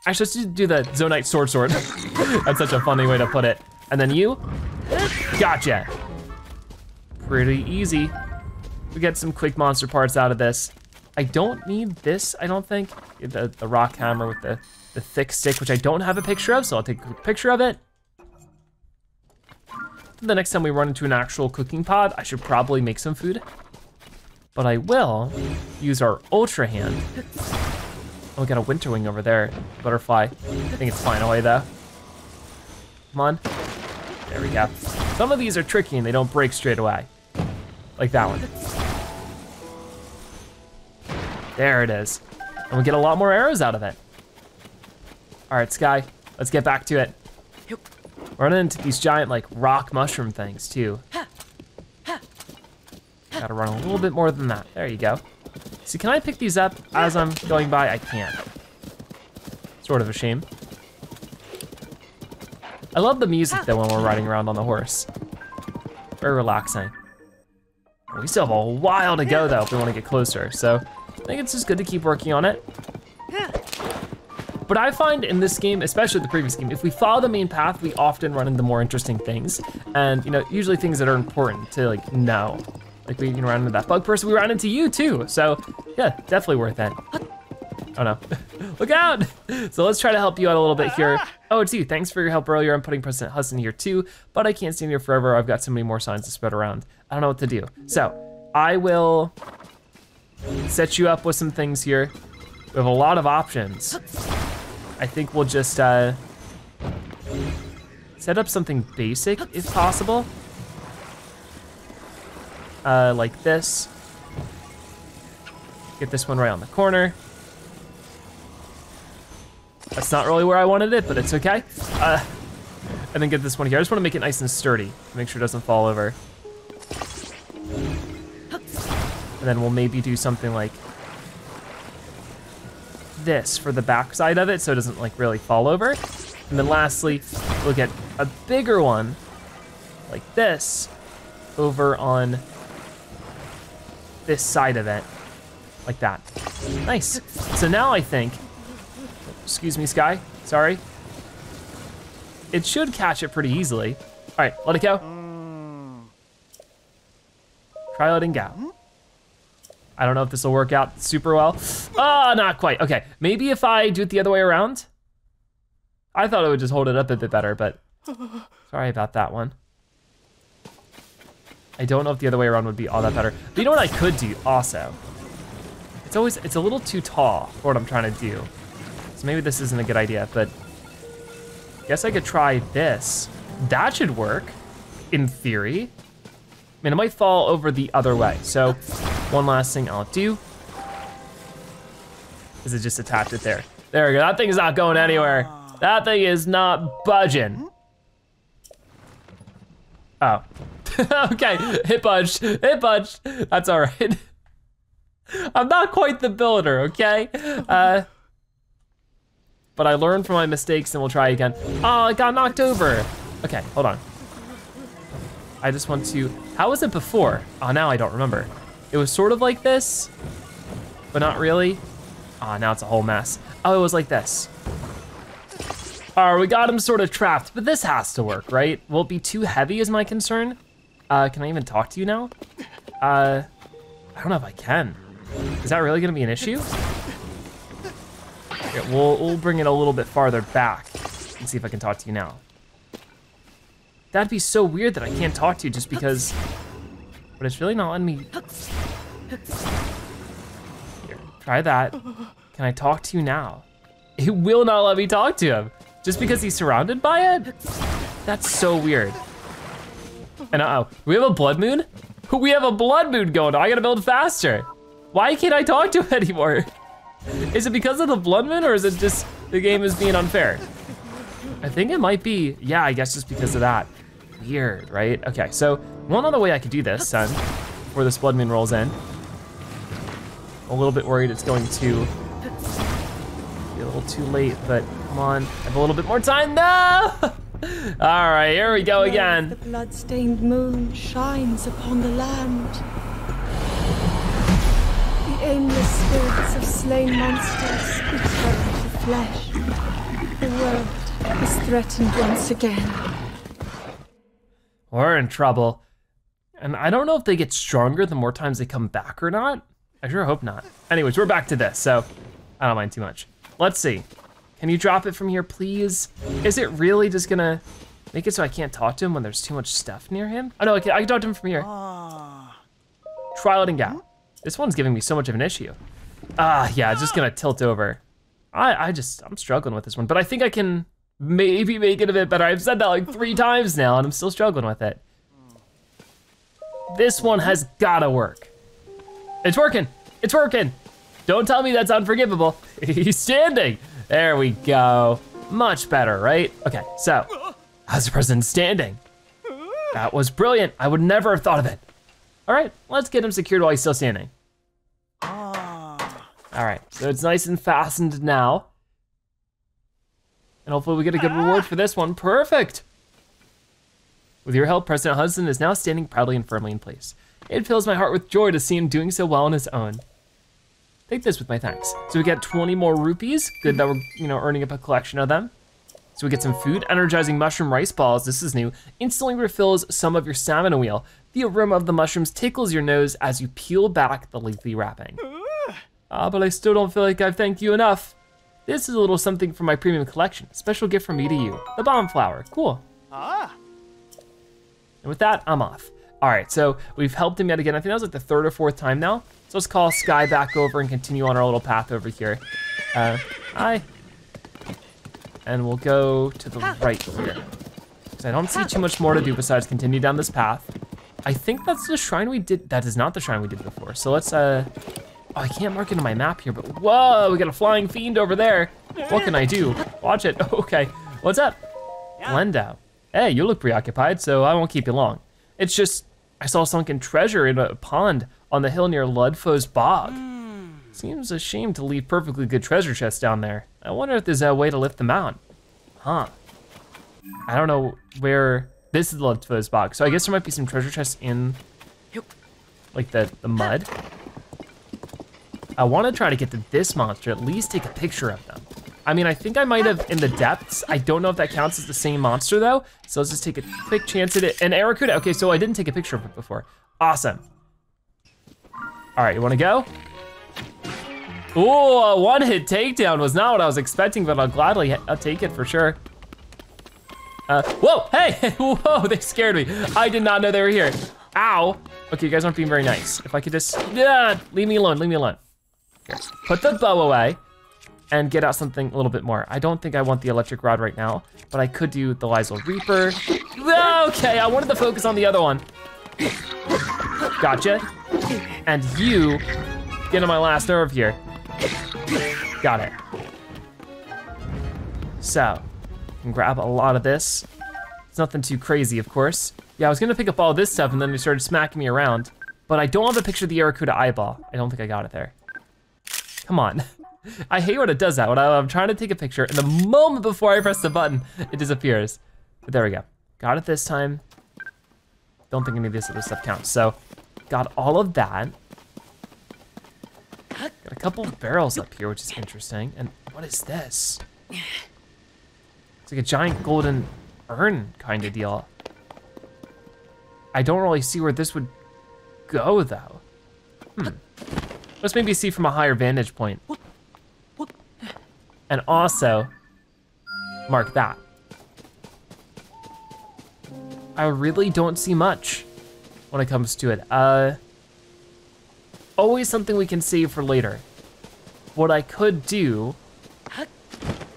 actually let's do the Zonaite Sword Sword. That's such a funny way to put it. And then you, gotcha. Pretty easy. We get some quick monster parts out of this. I don't need this, I don't think. The, the rock hammer with the, the thick stick, which I don't have a picture of, so I'll take a picture of it. The next time we run into an actual cooking pod, I should probably make some food. But I will use our Ultrahand. Oh, we got a Winter Wing over there, butterfly. I think it's flying away though. Come on. There we go. Some of these are tricky and they don't break straight away. Like that one. There it is. And we get a lot more arrows out of it. All right, Sky, let's get back to it. Running into these giant like rock mushroom things too. Gotta run a little bit more than that. There you go. See, can I pick these up as I'm going by? I can't. Sort of a shame. I love the music though when we're riding around on the horse. Very relaxing. We still have a while to go though if we want to get closer. So I think it's just good to keep working on it. But I find in this game, especially the previous game, if we follow the main path, we often run into more interesting things. And you know, usually things that are important to like know. Like we can run into that bug person, we ran into you too. So yeah, definitely worth it. Oh no, look out. So let's try to help you out a little bit here. Oh, it's you, thanks for your help earlier. I'm putting President Hudson here too, but I can't stand here forever. I've got so many more signs to spread around. I don't know what to do. So I will set you up with some things here. We have a lot of options. I think we'll just uh, set up something basic if possible. Uh, like this. Get this one right on the corner. That's not really where I wanted it, but it's okay. Uh, and then get this one here. I just wanna make it nice and sturdy, make sure it doesn't fall over. And then we'll maybe do something like this for the back side of it so it doesn't like really fall over. And then lastly, we'll get a bigger one like this over on this side of it, like that. Nice. So now I think, excuse me, Sky, sorry. It should catch it pretty easily. All right, let it go. Try letting go. I don't know if this will work out super well. Ah, oh, not quite. Okay, maybe if I do it the other way around. I thought it would just hold it up a bit better, but sorry about that one. I don't know if the other way around would be all that better. But you know what I could do also? It's always, it's a little too tall for what I'm trying to do. So maybe this isn't a good idea, but guess I could try this. That should work, in theory. I mean, it might fall over the other way. So one last thing I'll do is it just attach it there. There we go, that thing's not going anywhere. That thing is not budging. Oh, okay, it budged, it budged. That's all right. I'm not quite the builder, okay? Uh, but I learned from my mistakes and we'll try again. Oh, it got knocked over. Okay, hold on. I just want to, how was it before? Oh, now I don't remember. It was sort of like this, but not really. Ah, oh, now it's a whole mess. Oh, it was like this. All right, we got him sort of trapped, but this has to work, right? Will it be too heavy is my concern? Uh, can I even talk to you now? Uh, I don't know if I can. Is that really gonna be an issue? We'll, we'll bring it a little bit farther back and see if I can talk to you now. That'd be so weird that I can't talk to you just because, but it's really not letting me. Here, try that. Can I talk to you now? It will not let me talk to him. Just because he's surrounded by it? That's so weird. And uh-oh, we have a blood moon? We have a blood moon going. I gotta build faster. Why can't I talk to him anymore? Is it because of the blood moon or is it just the game is being unfair? I think it might be, yeah, I guess just because of that. Weird, right? Okay, so one other way I could do this, son, before this blood moon rolls in. I'm a little bit worried it's going to be a little too late, but come on, I have a little bit more time. No! All right, here we go again.
The blood-stained moon shines upon the land. The aimless spirits of slain monsters return to flesh. The world is threatened once again.
We're in trouble. And I don't know if they get stronger the more times they come back or not. I sure hope not. Anyways, we're back to this, so I don't mind too much. Let's see. Can you drop it from here, please? Is it really just gonna make it so I can't talk to him when there's too much stuff near him? Oh no, I can, I can talk to him from here. Try letting go. This one's giving me so much of an issue. Ah, yeah, it's just gonna tilt over. I, I just, I'm struggling with this one, but I think I can maybe make it a bit better. I've said that like three times now and I'm still struggling with it. This one has gotta work. It's working, it's working. Don't tell me that's unforgivable. He's standing. There we go. Much better, right? Okay, so, how's the president standing? That was brilliant. I would never have thought of it. All right, let's get him secured while he's still standing. Ah. All right, so it's nice and fastened now. And hopefully we get a good reward for this one. Perfect. With your help, President Hudson is now standing proudly and firmly in place. It fills my heart with joy to see him doing so well on his own. Take this with my thanks. So we get 20 more rupees. Good that we're, you know, earning up a collection of them. So we get some food, energizing mushroom rice balls. This is new. Instantly refills some of your stamina wheel. The aroma of the mushrooms tickles your nose as you peel back the leafy wrapping. Ah, but I still don't feel like I've thanked you enough. This is a little something from my premium collection. Special gift from me to you. The bomb flower, cool.
Ah.
And with that, I'm off. All right, so we've helped him yet again. I think that was like the third or fourth time now. So let's call Sky back over and continue on our little path over here. Uh, hi. And we'll go to the right here. Because I don't see too much more to do besides continue down this path. I think that's the shrine we did. That is not the shrine we did before. So let's, uh, oh, I can't mark it on my map here, but whoa, we got a flying fiend over there. What can I do? Watch it, okay. What's up? Glendau. Hey, you look preoccupied, so I won't keep you long. It's just, I saw sunken treasure in a pond on the hill near Ludfo's Bog. Seems a shame to leave perfectly good treasure chests down there. I wonder if there's a way to lift them out. Huh. I don't know where, this is Ludfo's Bog. so I guess there might be some treasure chests in, like the, the mud. I wanna try to get to this monster, at least take a picture of them. I mean, I think I might have in the depths. I don't know if that counts as the same monster though. So let's just take a quick chance at it. An Aerocuda, okay, so I didn't take a picture of it before. Awesome. All right, you wanna go? Ooh, a one hit takedown was not what I was expecting, but I'll gladly I'll take it for sure. Uh, whoa, hey, whoa, they scared me. I did not know they were here. Ow. Okay, you guys aren't being very nice. If I could just, yeah, leave me alone, leave me alone. Put the bow away and get out something a little bit more. I don't think I want the electric rod right now, but I could do the Lysol Reaper. Okay, I wanted to focus on the other one. Gotcha. And you get on my last nerve here. Got it. So, grab a lot of this. It's nothing too crazy, of course. Yeah, I was gonna pick up all this stuff and then they started smacking me around, but I don't have a picture of the Aerocuda eyeball. I don't think I got it there. Come on. I hate when it does that. When I'm trying to take a picture, and the moment before I press the button, it disappears. But there we go. Got it this time. Don't think any of this other stuff counts. So, got all of that. Got a couple of barrels up here, which is interesting. And what is this? It's like a giant golden urn kind of deal. I don't really see where this would go though. Hmm. Let's maybe see from a higher vantage point. And also, mark that. I really don't see much when it comes to it. Uh, always something we can save for later. What I could do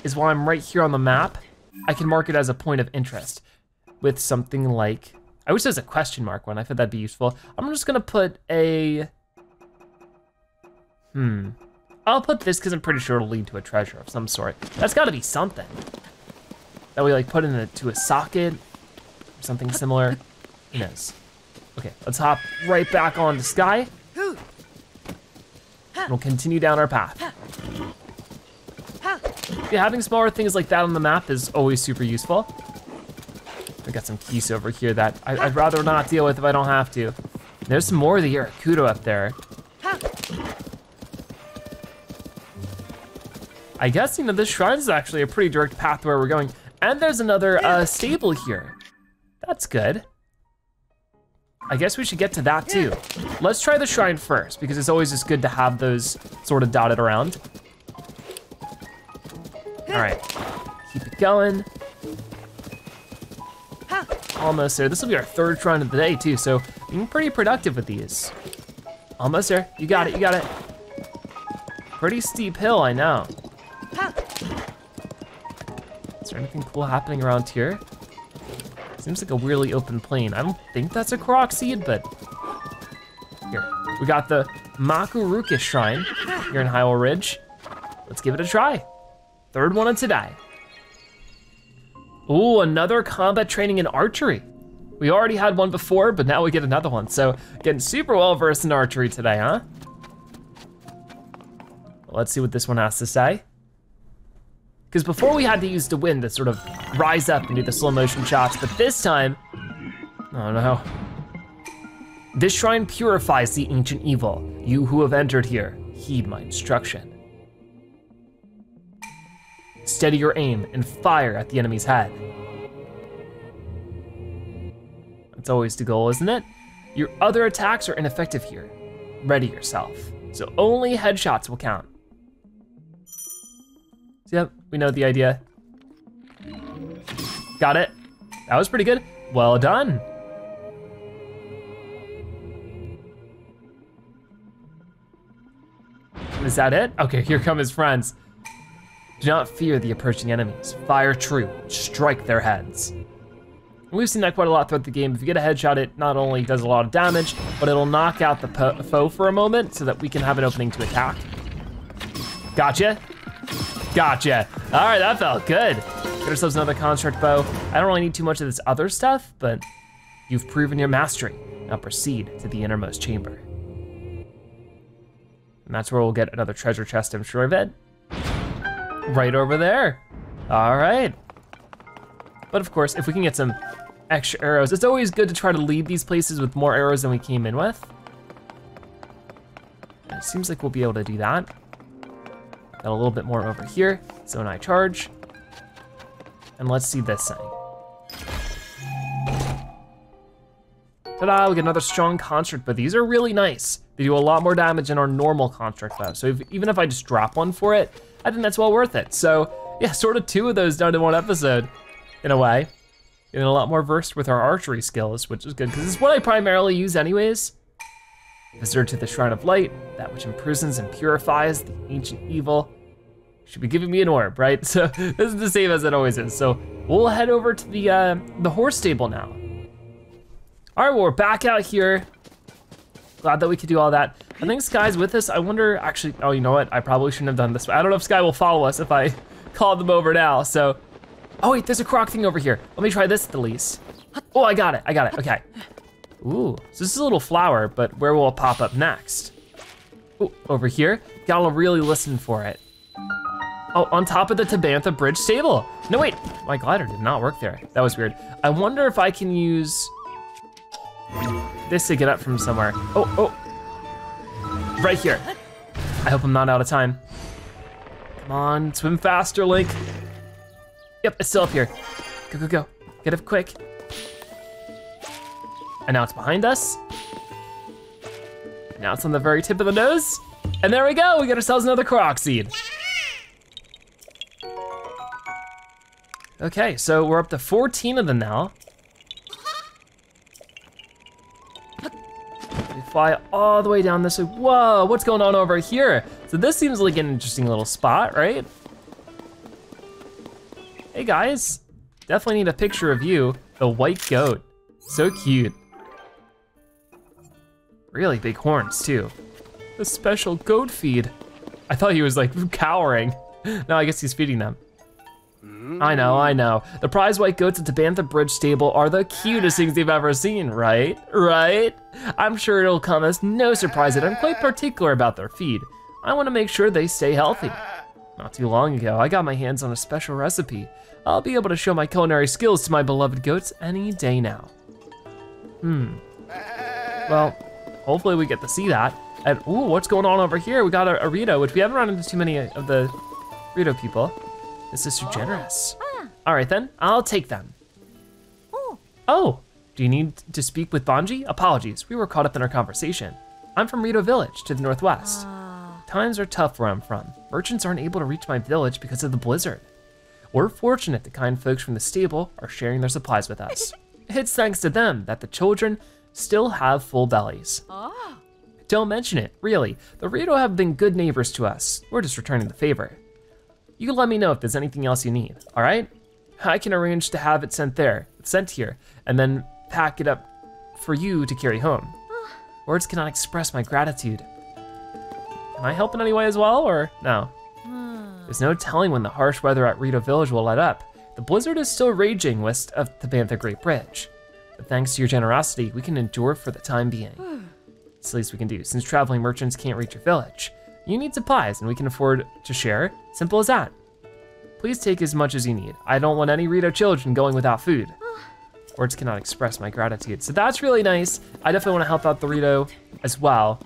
is while I'm right here on the map, I can mark it as a point of interest with something like, I wish there's a question mark one, I thought that'd be useful. I'm just gonna put a, hmm. I'll put this because I'm pretty sure it'll lead to a treasure of some sort. That's gotta be something. That we like put into a socket or something similar. Who knows? Okay, let's hop right back on the sky. And we'll continue down our path. Yeah, having smaller things like that on the map is always super useful. I got some keys over here that I, would rather not deal with if I don't have to. There's some more of the Aerocuda up there. I guess, you know, this shrine is actually a pretty direct path where we're going. And there's another uh, stable here. That's good. I guess we should get to that too. Let's try the shrine first because it's always just good to have those sort of dotted around. All right, keep it going. Almost there. This will be our third shrine of the day too, so being pretty productive with these. Almost there. You got it. You got it. Pretty steep hill, I know. Is there anything cool happening around here? Seems like a weirdly open plain. I don't think that's a Korok seed, but here. We got the Makurukis Shrine here in Hyrule Ridge. Let's give it a try. Third one of today. Ooh, another combat training in archery. We already had one before, but now we get another one. So getting super well versed in archery today, huh? Let's see what this one has to say. Because before we had to use the wind to sort of rise up and do the slow motion shots, but this time, oh no. This shrine purifies the ancient evil. You who have entered here, heed my instruction. Steady your aim and fire at the enemy's head. That's always the goal, isn't it? Your other attacks are ineffective here. Ready yourself. So only headshots will count. Yep, we know the idea. Got it. That was pretty good. Well done. Is that it? Okay, here come his friends. Do not fear the approaching enemies. Fire true, strike their heads. We've seen that quite a lot throughout the game. If you get a headshot, it not only does a lot of damage, but it'll knock out the foe for a moment so that we can have an opening to attack. Gotcha. Gotcha. All right, that felt good. Get ourselves another construct bow. I don't really need too much of this other stuff, but you've proven your mastery. Now proceed to the innermost chamber. And that's where we'll get another treasure chest, I'm sure of it. Right over there. All right. But of course, if we can get some extra arrows, it's always good to try to leave these places with more arrows than we came in with. It seems like we'll be able to do that. Got a little bit more over here. So when I charge. And let's see this thing. Ta-da, we get another strong construct, but these are really nice. They do a lot more damage than our normal construct though. So if, even if I just drop one for it, I think that's well worth it. So yeah, sort of two of those done in one episode, in a way. Getting a lot more versed with our archery skills, which is good, because it's what I primarily use anyways. Visitor to the Shrine of Light, that which imprisons and purifies the ancient evil. Should be giving me an orb, right? So this is the same as it always is. So we'll head over to the uh, the horse stable now. All right, well, we're back out here. Glad that we could do all that. I think Sky's with us. I wonder, actually, oh, you know what? I probably shouldn't have done this. I don't know if Sky will follow us if I call them over now, so. Oh wait, there's a Korok thing over here. Let me try this at the least. Oh, I got it, I got it, okay. Ooh, so this is a little flower, but where will it pop up next? Ooh, over here. Gotta really listen for it. Oh, on top of the Tabantha Bridge Stable. No, wait, my glider did not work there. That was weird. I wonder if I can use this to get up from somewhere. Oh, oh, right here. I hope I'm not out of time. Come on, swim faster, Link. Yep, it's still up here. Go, go, go, get up quick. And now it's behind us. Now it's on the very tip of the nose. And there we go, we got ourselves another Korok seed. Okay, so we're up to 14 of them now. We fly all the way down this way. Whoa, what's going on over here? So this seems like an interesting little spot, right? Hey guys, definitely need a picture of you, the white goat. So cute. Really big horns too. A special goat feed. I thought he was like cowering. no, I guess he's feeding them. I know, I know. The prize white goats at Tabantha Bridge Stable are the cutest things you've ever seen, right? Right? I'm sure it'll come as no surprise that I'm quite particular about their feed. I wanna make sure they stay healthy. Not too long ago, I got my hands on a special recipe. I'll be able to show my culinary skills to my beloved goats any day now. Hmm. Well, hopefully we get to see that. And ooh, what's going on over here? We got a, a Rito, which we haven't run into too many of the Rito people. This is so generous. Ah. All right then, I'll take them. Oh, do you need to speak with Banji? Apologies, we were caught up in our conversation. I'm from Rito Village to the northwest. Ah. Times are tough where I'm from. Merchants aren't able to reach my village because of the blizzard. We're fortunate the kind folks from the stable are sharing their supplies with us. It's thanks to them that the children still have full bellies. Ah. Don't mention it, really. The Rito have been good neighbors to us. We're just returning the favor. You let me know if there's anything else you need, all right? I can arrange to have it sent there, sent here, and then pack it up for you to carry home. Ah. Words cannot express my gratitude. Can I help in any way as well, or no? Hmm. There's no telling when the harsh weather at Rito Village will let up. The blizzard is still raging west of the Tabantha Great Bridge. But thanks to your generosity, we can endure for the time being. It's the least we can do, since traveling merchants can't reach your village. You need supplies, and we can afford to share. Simple as that. Please take as much as you need. I don't want any Rito children going without food. Words cannot express my gratitude. So that's really nice. I definitely want to help out the Rito as well.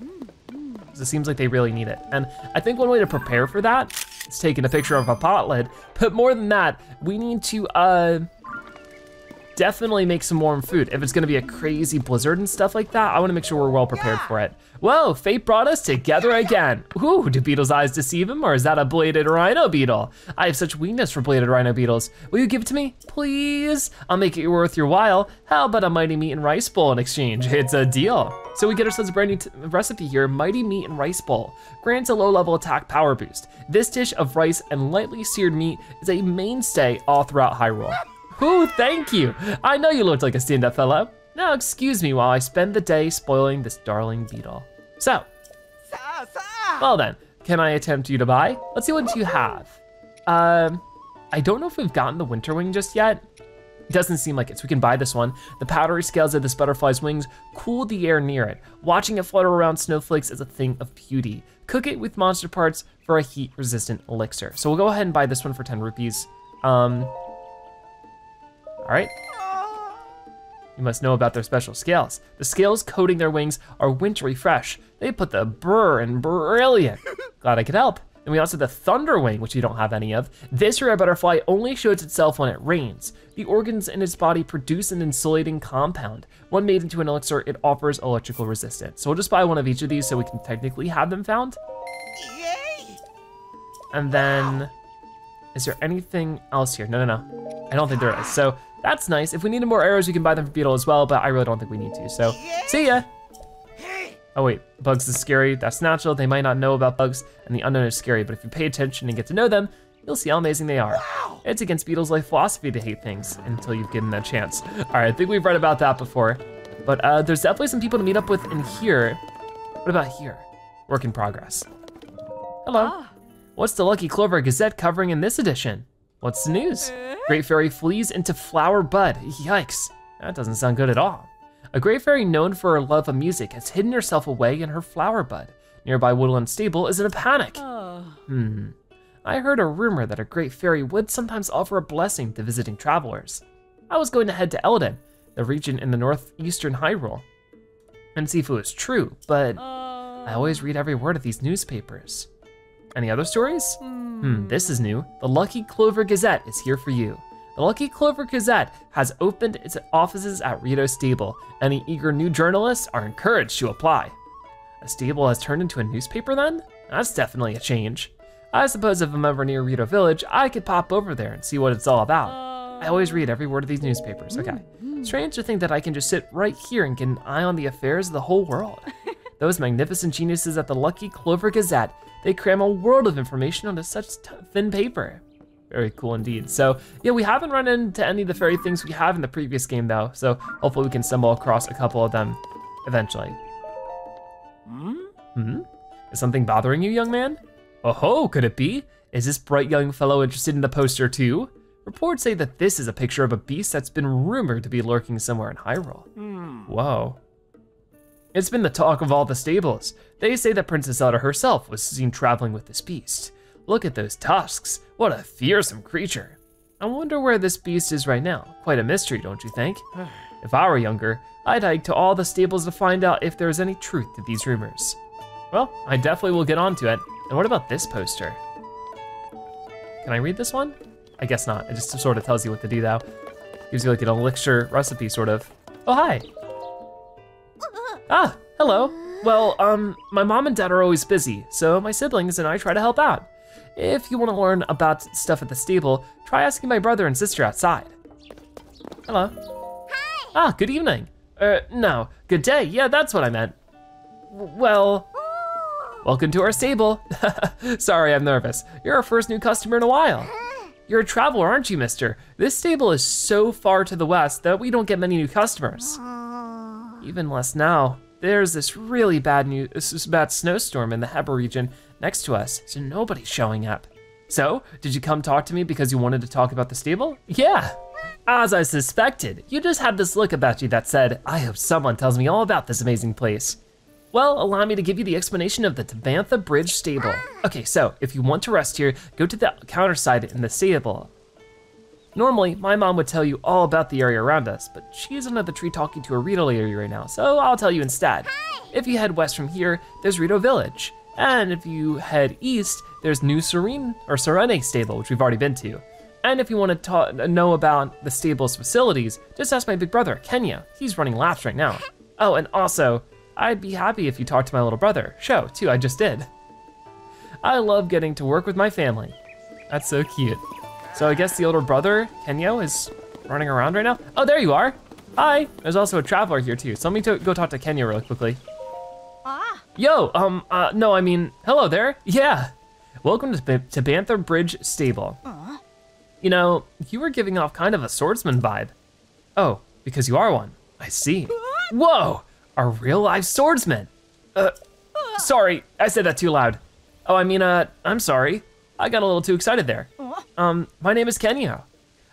Because it seems like they really need it. And I think one way to prepare for that is taking a picture of a pot lid. But more than that, we need to uh, definitely make some warm food. If it's gonna be a crazy blizzard and stuff like that, I wanna make sure we're well prepared for it. Whoa, fate brought us together again. Ooh, do beetle's eyes deceive him or is that a bladed rhino beetle? I have such weakness for bladed rhino beetles. Will you give it to me, please? I'll make it worth your while. How about a mighty meat and rice bowl in exchange? It's a deal. So we get ourselves a brand new t- recipe here, mighty meat and rice bowl. Grants a low level attack power boost. This dish of rice and lightly seared meat is a mainstay all throughout Hyrule. Ooh, thank you. I know you looked like a stand-up fellow. Now excuse me while I spend the day spoiling this darling beetle. So, well then, can I attempt you to buy? Let's see what you have. Um, I don't know if we've gotten the winter wing just yet. It doesn't seem like it, so we can buy this one. The powdery scales of this butterfly's wings cool the air near it. Watching it flutter around snowflakes is a thing of beauty. Cook it with monster parts for a heat-resistant elixir. So we'll go ahead and buy this one for 10 rupees. Um, all right. You must know about their special scales. The scales coating their wings are wintry fresh. They put the brr in brilliant. Glad I could help. And we also have the thunder wing, which you don't have any of. This rare butterfly only shows itself when it rains. The organs in its body produce an insulating compound. When made into an elixir, it offers electrical resistance. So we'll just buy one of each of these so we can technically have them found. And then, is there anything else here? No, no, no. I don't think there is. So that's nice. If we needed more arrows, we can buy them for Beetle as well, but I really don't think we need to. So see ya. Oh wait, bugs is scary. That's natural. They might not know about bugs, and the unknown is scary, but if you pay attention and get to know them, you'll see how amazing they are. It's against Beetle's life philosophy to hate things until you've given them that chance. All right, I think we've read about that before, but uh, there's definitely some people to meet up with in here. What about here? Work in progress. Hello. What's the Lucky Clover Gazette covering in this edition? What's the news? Great Fairy flees into Flower Bud. Yikes, that doesn't sound good at all. A great fairy known for her love of music has hidden herself away in her flower bud. Nearby Woodland Stable is in a panic. Hmm. I heard a rumor that a great fairy would sometimes offer a blessing to visiting travelers. I was going to head to Eldin, the region in the northeastern Hyrule, and see if it was true, but I always read every word of these newspapers. Any other stories? Hmm, hmm, this is new. The Lucky Clover Gazette is here for you. The Lucky Clover Gazette has opened its offices at Rito Stable. Any eager new journalists are encouraged to apply. A stable has turned into a newspaper then? That's definitely a change. I suppose if I'm ever near Rito Village, I could pop over there and see what it's all about. I always read every word of these newspapers, okay. Hmm, hmm. Strange to think that I can just sit right here and get an eye on the affairs of the whole world. Those magnificent geniuses at the Lucky Clover Gazette, they cram a world of information onto such thin paper. Very cool indeed. So yeah, we haven't run into any of the fairy things we have in the previous game though. So hopefully we can stumble across a couple of them eventually. Hmm? Hmm? Is something bothering you, young man? Oh ho, could it be? Is this bright young fellow interested in the poster too? Reports say that this is a picture of a beast that's been rumored to be lurking somewhere in Hyrule. Whoa. It's been the talk of all the stables. They say that Princess Zelda herself was seen traveling with this beast. Look at those tusks. What a fearsome creature. I wonder where this beast is right now. Quite a mystery, don't you think? If I were younger, I'd hike to all the stables to find out if there's any truth to these rumors. Well, I definitely will get onto it. And what about this poster? Can I read this one? I guess not. It just sort of tells you what to do though. Gives you like an elixir recipe sort of. Oh, hi. Ah, hello. Well, um, my mom and dad are always busy, so my siblings and I try to help out. If you want to learn about stuff at the stable, try asking my brother and sister outside. Hello. Hi. Ah, good evening. Uh, no, good day. Yeah, that's what I meant. Well, welcome to our stable. Sorry, I'm nervous. You're our first new customer in a while. You're a traveler, aren't you, mister? This stable is so far to the west that we don't get many new customers. Even less now. There's this really bad news, this bad snowstorm in the Hebra region next to us, so nobody's showing up. So, did you come talk to me because you wanted to talk about the stable? Yeah, as I suspected, you just had this look about you that said, I hope someone tells me all about this amazing place. Well, allow me to give you the explanation of the Tabantha Bridge stable. Okay, so if you want to rest here, go to the counter side in the stable. Normally, my mom would tell you all about the area around us, but she's under the tree talking to a Rito lady right now, so I'll tell you instead. If you head west from here, there's Rito Village. And if you head east, there's New Serenne, or Serenne Stable, which we've already been to. And if you want to ta- know about the stable's facilities, just ask my big brother, Kenyo. He's running laps right now. Oh, and also, I'd be happy if you talked to my little brother, Sho, too, I just did. I love getting to work with my family. That's so cute. So I guess the older brother, Kenyo, is running around right now. Oh, there you are. Hi. There's also a traveler here too. So let me to go talk to Kenyo really quickly.
Ah.
Yo, um, uh, no, I mean, hello there. Yeah. Welcome to, Tabantha Bridge Stable. You know, you were giving off kind of a swordsman vibe. Oh, because you are one. I see. Whoa, a real live swordsman. Uh, sorry, I said that too loud. Oh, I mean, uh, I'm sorry. I got a little too excited there. Um, my name is Kenyo.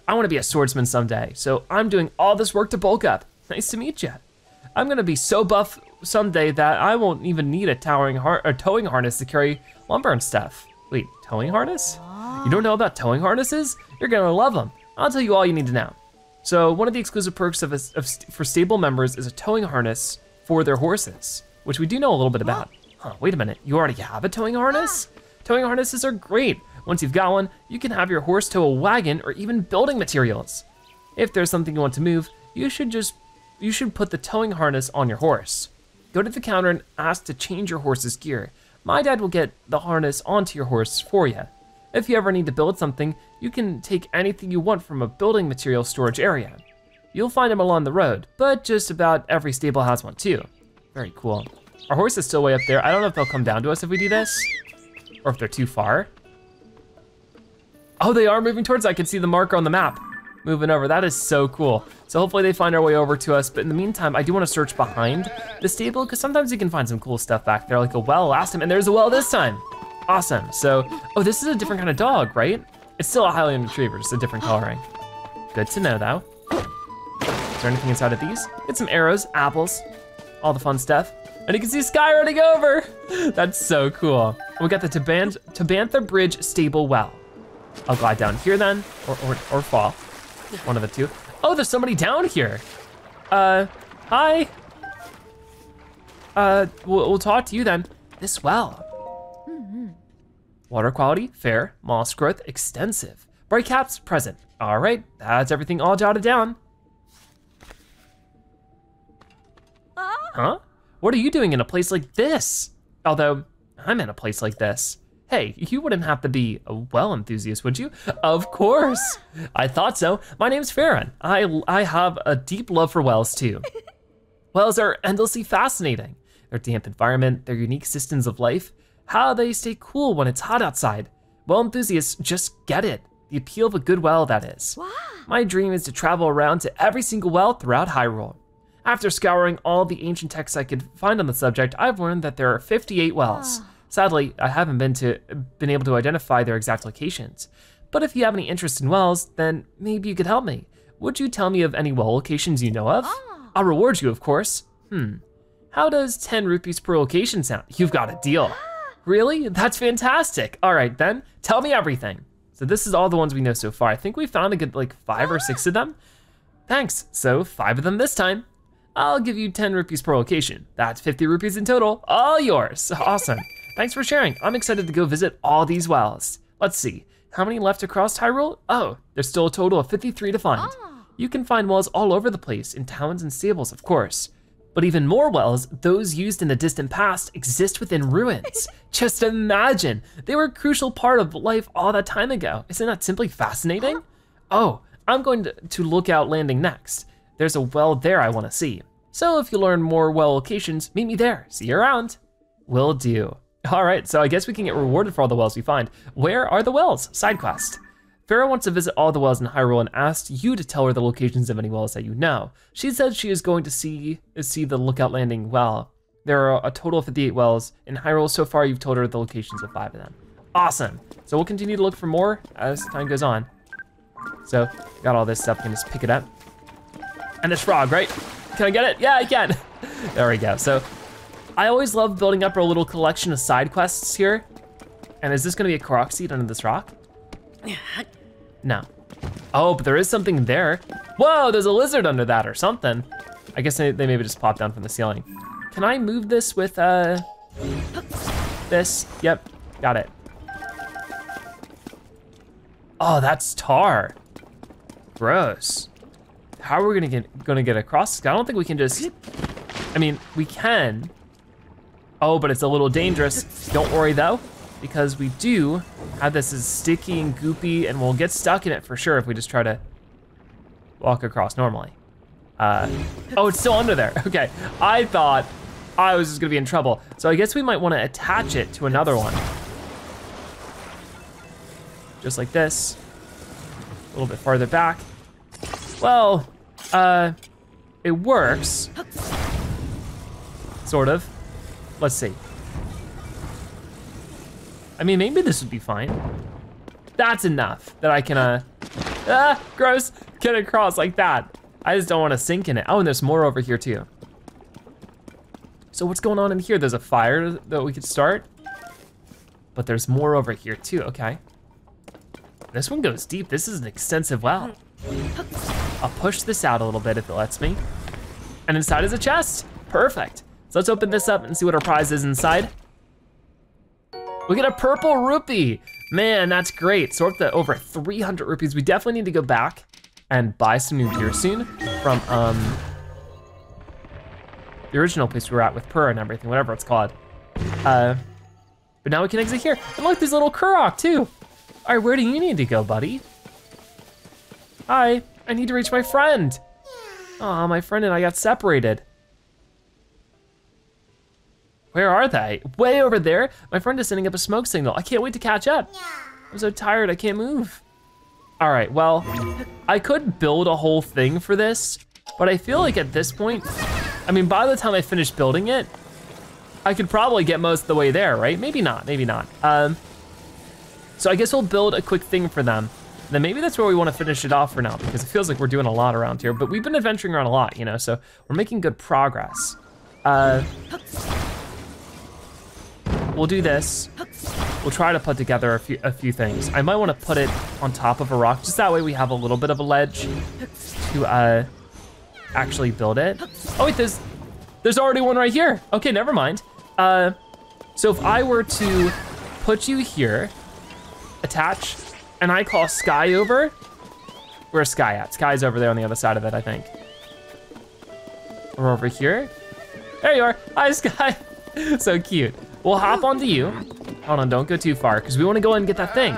I want to be a swordsman someday, so I'm doing all this work to bulk up. Nice to meet you. I'm gonna be so buff someday that I won't even need a towering har- a towing harness to carry lumber and stuff. Wait, towing harness? You don't know about towing harnesses? You're gonna love them. I'll tell you all you need to know. So one of the exclusive perks of, a, of st- for stable members is a towing harness for their horses, which we do know a little bit about. Huh, wait a minute, you already have a towing harness? Towing harnesses are great. Once you've got one, you can have your horse tow a wagon or even building materials. If there's something you want to move, you should just you should put the towing harness on your horse. Go to the counter and ask to change your horse's gear. My dad will get the harness onto your horse for you. If you ever need to build something, you can take anything you want from a building material storage area. You'll find them along the road, but just about every stable has one too. Very cool. Our horse is still way up there. I don't know if they'll come down to us if we do this, or if they're too far. Oh, they are moving towards, I can see the marker on the map moving over. That is so cool. So hopefully they find our way over to us. But in the meantime, I do want to search behind the stable because sometimes you can find some cool stuff back there, like a well last time, and there's a well this time. Awesome. So, oh, this is a different kind of dog, right? It's still a Highland Retriever, just a different coloring. Good to know, though. Is there anything inside of these? Get some arrows, apples, all the fun stuff. And you can see Sky running over. That's so cool. We got the Tabantha Bridge Stable Well. I'll glide down here then, or, or, or fall. One of the two. Oh, there's somebody down here. Uh, hi. Uh, we'll, we'll talk to you then. This well. Water quality, fair. Moss growth, extensive. Bright caps, present. All right, that's everything all jotted down. Huh? What are you doing in a place like this? Although, I'm in a place like this. Hey, you wouldn't have to be a well enthusiast, would you? Of course. I thought so. My name's Farron. I, I have a deep love for wells too. wells are endlessly fascinating. Their damp environment, their unique systems of life, how they stay cool when it's hot outside. Well enthusiasts just get it. The appeal of a good well, that is.
Wow.
My dream is to travel around to every single well throughout Hyrule. After scouring all the ancient texts I could find on the subject, I've learned that there are 58 wells. Ah. Sadly, I haven't been to been able to identify their exact locations. But if you have any interest in wells, then maybe you could help me. Would you tell me of any well locations you know of? Ah. I'll reward you, of course. Hmm. How does 10 rupees per location sound? You've got a deal. Ah. Really? That's fantastic. All right then, tell me everything. So this is all the ones we know so far. I think we found a good like five or ah. six of them. Thanks, so five of them this time. I'll give you 10 rupees per location. That's 50 rupees in total, all yours. Awesome. Thanks for sharing. I'm excited to go visit all these wells. Let's see, how many left across Hyrule? Oh, there's still a total of 53 to find. Ah. You can find wells all over the place, in towns and stables, of course. But even more wells, those used in the distant past, exist within ruins. Just imagine, they were a crucial part of life all that time ago. Isn't that simply fascinating? Oh, I'm going to, to Lookout Landing next. There's a well there I want to see. So if you learn more well locations, meet me there. See you around. Will do. All right, so I guess we can get rewarded for all the wells we find. Where are the wells? Side quest. Farah wants to visit all the wells in Hyrule and asked you to tell her the locations of any wells that you know. She said she is going to see see the Lookout Landing well. There are a total of 58 wells. In Hyrule so far, you've told her the locations of five of them. Awesome. So we'll continue to look for more as time goes on. So, got all this stuff, can just pick it up. And this frog, right? Can I get it? Yeah, I can. there we go. So, I always love building up our little collection of side quests here. And is this gonna be a Korok seed under this rock? No. Oh, but there is something there. Whoa, there's a lizard under that or something. I guess they, maybe just popped down from the ceiling. Can I move this with uh, this? Yep, got it. Oh, that's tar. Gross. How are we gonna get gonna get across? I don't think we can just. I mean, we can. Oh, but it's a little dangerous. Don't worry though, because we do have this is sticky and goopy, and we'll get stuck in it for sure if we just try to walk across normally. Uh, oh, it's still under there. Okay, I thought I was just gonna be in trouble. So I guess we might wanna attach it to another one. Just like this. A little bit farther back. Well, uh, it works. Sort of. Let's see. I mean, maybe this would be fine. That's enough that I can, uh, ah, gross, get across like that. I just don't want to sink in it. Oh, and there's more over here too. So what's going on in here? There's a fire that we could start, but there's more over here too, okay. This one goes deep. This is an extensive well. I'll push this out a little bit if it lets me. And inside is a chest, perfect. So let's open this up and see what our prize is inside. We get a purple rupee. Man, that's great. So we're up to over 300 rupees. We definitely need to go back and buy some new gear soon from um, the original place we were at with Purr and everything, whatever it's called. Uh, but now we can exit here. And look, there's a little Korok too. All right, where do you need to go, buddy? Hi, I need to reach my friend. Oh, my friend and I got separated. Where are they? Way over there. My friend is sending up a smoke signal. I can't wait to catch up. I'm so tired, I can't move. All right, well, I could build a whole thing for this, but I feel like at this point, I mean, by the time I finish building it, I could probably get most of the way there, right? Maybe not, maybe not. Um, so I guess we'll build a quick thing for them. And then maybe that's where we wanna finish it off for now because it feels like we're doing a lot around here, but we've been adventuring around a lot, you know, so we're making good progress. Uh, we'll do this. We'll try to put together a few, a few things. I might wanna put it on top of a rock, just that way we have a little bit of a ledge to uh, actually build it. Oh wait, there's, there's already one right here. Okay, never mind. Uh, so if I were to put you here, attach, and I call Sky over, where's Sky at? Sky's over there on the other side of it, I think. Or over here. There you are, hi Sky. so cute. We'll hop onto you. Hold on, don't go too far, because we want to go and get that thing.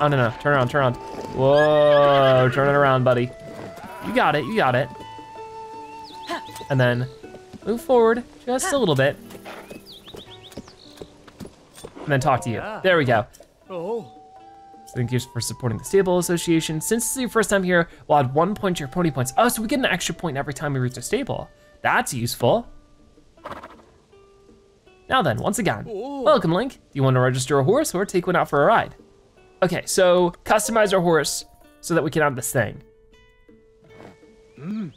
Oh, no, no, turn around, turn around. Whoa, turn it around, buddy. You got it, you got it. And then move forward just a little bit. And then talk to you. There we go.
Oh.
Thank you for supporting the Stable Association. Since this is your first time here, we'll add one point to your pony points. Oh, so we get an extra point every time we reach a stable. That's useful. Now then, once again, welcome Link. Do you want to register a horse or take one out for a ride? Okay, so customize our horse so that we can have this thing. Mm.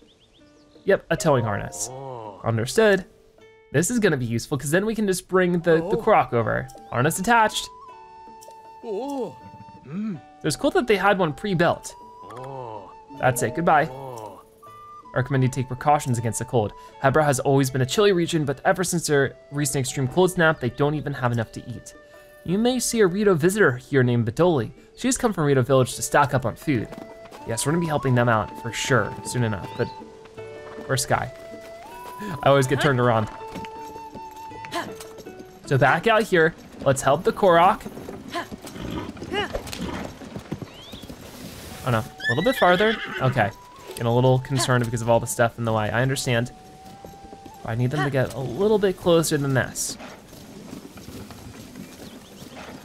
Yep, a towing harness. Oh. Understood. This is gonna be useful because then we can just bring the, the oh. Korok over. Harness attached.
Oh.
So mm. it's cool that they had one pre-built. Oh. That's it, goodbye. I recommend you take precautions against the cold. Hebra has always been a chilly region, but ever since their recent extreme cold snap, they don't even have enough to eat. You may see a Rito visitor here named Badoli. She's come from Rito Village to stock up on food. Yes, we're gonna be helping them out for sure, soon enough, but where's Sky? I always get turned around. So back out here, let's help the Korok. Oh no, a little bit farther, okay. Getting a little concerned because of all the stuff in the way, I understand. I need them to get a little bit closer than this.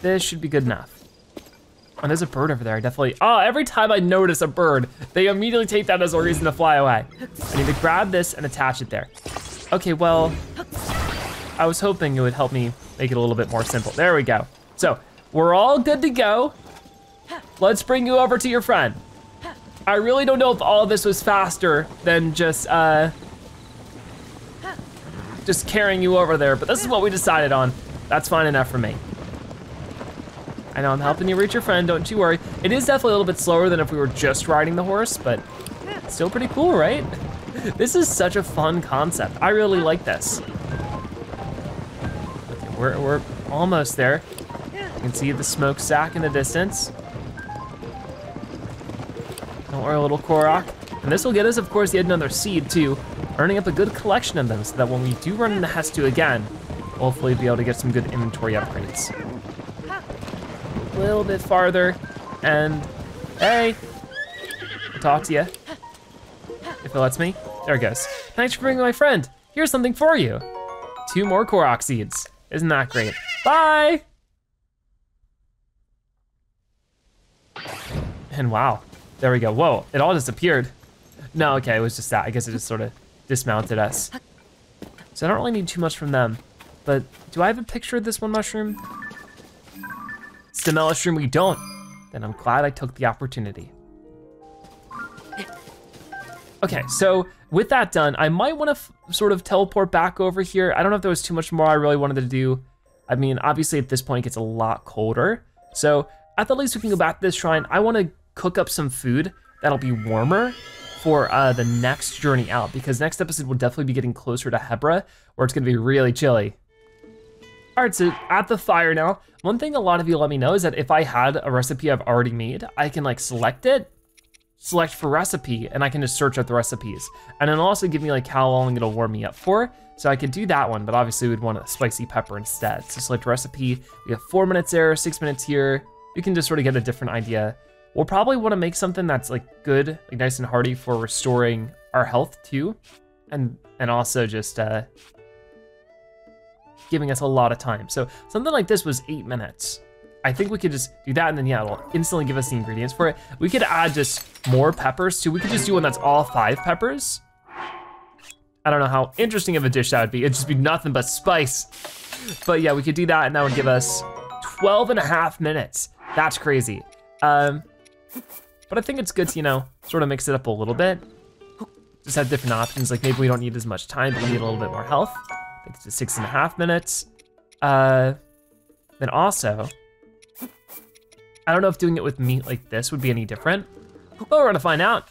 This should be good enough. Oh, there's a bird over there, I definitely, oh, every time I notice a bird, they immediately take that as a reason to fly away. I need to grab this and attach it there. Okay, well, I was hoping it would help me make it a little bit more simple. There we go. So we're all good to go. Let's bring you over to your friend. I really don't know if all this was faster than just uh, just carrying you over there, but this is what we decided on. That's fine enough for me. I know I'm helping you reach your friend, don't you worry. It is definitely a little bit slower than if we were just riding the horse, but still pretty cool, right? This is such a fun concept. I really like this. Okay, we're, we're almost there. You can see the smokestack in the distance. Don't worry, little Korok. And this will get us, of course, yet another seed too, earning up a good collection of them so that when we do run into Hestu again, we'll hopefully be able to get some good inventory upgrades. A little bit farther, and hey, I'll talk to you. If it lets me. There it goes. Thanks for bringing my friend. Here's something for you. Two more Korok seeds. Isn't that great? Bye! And wow, there we go. Whoa, it all disappeared. No, okay, it was just that. I guess it just sort of dismounted us. So I don't really need too much from them. But do I have a picture of this one mushroom? Stamella mushroom we don't. Then I'm glad I took the opportunity. Okay, so with that done, I might wanna sort of teleport back over here. I don't know if there was too much more I really wanted to do. I mean, obviously at this point it gets a lot colder. So at the least we can go back to this shrine. I wanna cook up some food that'll be warmer for uh, the next journey out because next episode will definitely be getting closer to Hebra where it's gonna be really chilly. All right, so at the fire now, one thing a lot of you let me know is that if I had a recipe I've already made, I can like select it select for recipe and I can just search out the recipes. And it'll also give me like how long it'll warm me up for. So I could do that one, but obviously we'd want a spicy pepper instead. So select recipe, we have four minutes there, six minutes here. You can just sort of get a different idea. We'll probably wanna make something that's like good, like nice and hearty for restoring our health too. And, and also just uh, giving us a lot of time. So something like this was eight minutes. I think we could just do that and then yeah, it'll instantly give us the ingredients for it. We could add just more peppers too. We could just do one that's all five peppers. I don't know how interesting of a dish that would be. It'd just be nothing but spice. But yeah, we could do that and that would give us 12 and a half minutes. That's crazy. Um, but I think it's good to, you know, sort of mix it up a little bit. Just have different options. Like maybe we don't need as much time, but we need a little bit more health. It's just six and a half minutes. Uh, then also, I don't know if doing it with meat like this would be any different, but we're gonna find out.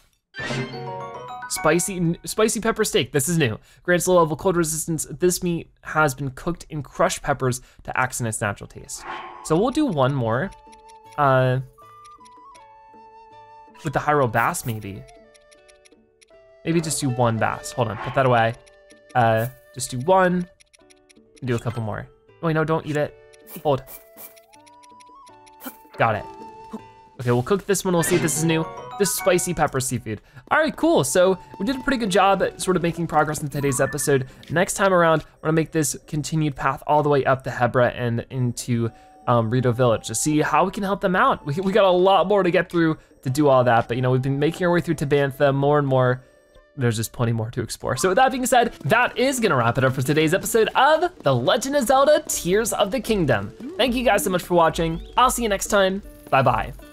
Spicy, spicy pepper steak, this is new. Grants low level cold resistance. This meat has been cooked in crushed peppers to accent its natural taste. So we'll do one more. Uh, with the Hyrule bass maybe. Maybe just do one bass. Hold on, put that away. Uh, just do one, and do a couple more. Oh, wait, no, don't eat it. Hold. Got it. Okay, we'll cook this one. We'll see if this is new. This spicy pepper seafood. All right, cool. So we did a pretty good job at sort of making progress in today's episode. Next time around, we're gonna make this continued path all the way up to Hebra and into um, Rito Village to see how we can help them out. We, we got a lot more to get through to do all that, but you know, we've been making our way through Tabantha more and more there's just plenty more to explore. So with that being said, that is gonna wrap it up for today's episode of The Legend of Zelda Tears of the Kingdom. Thank you guys so much for watching. I'll see you next time. Bye-bye.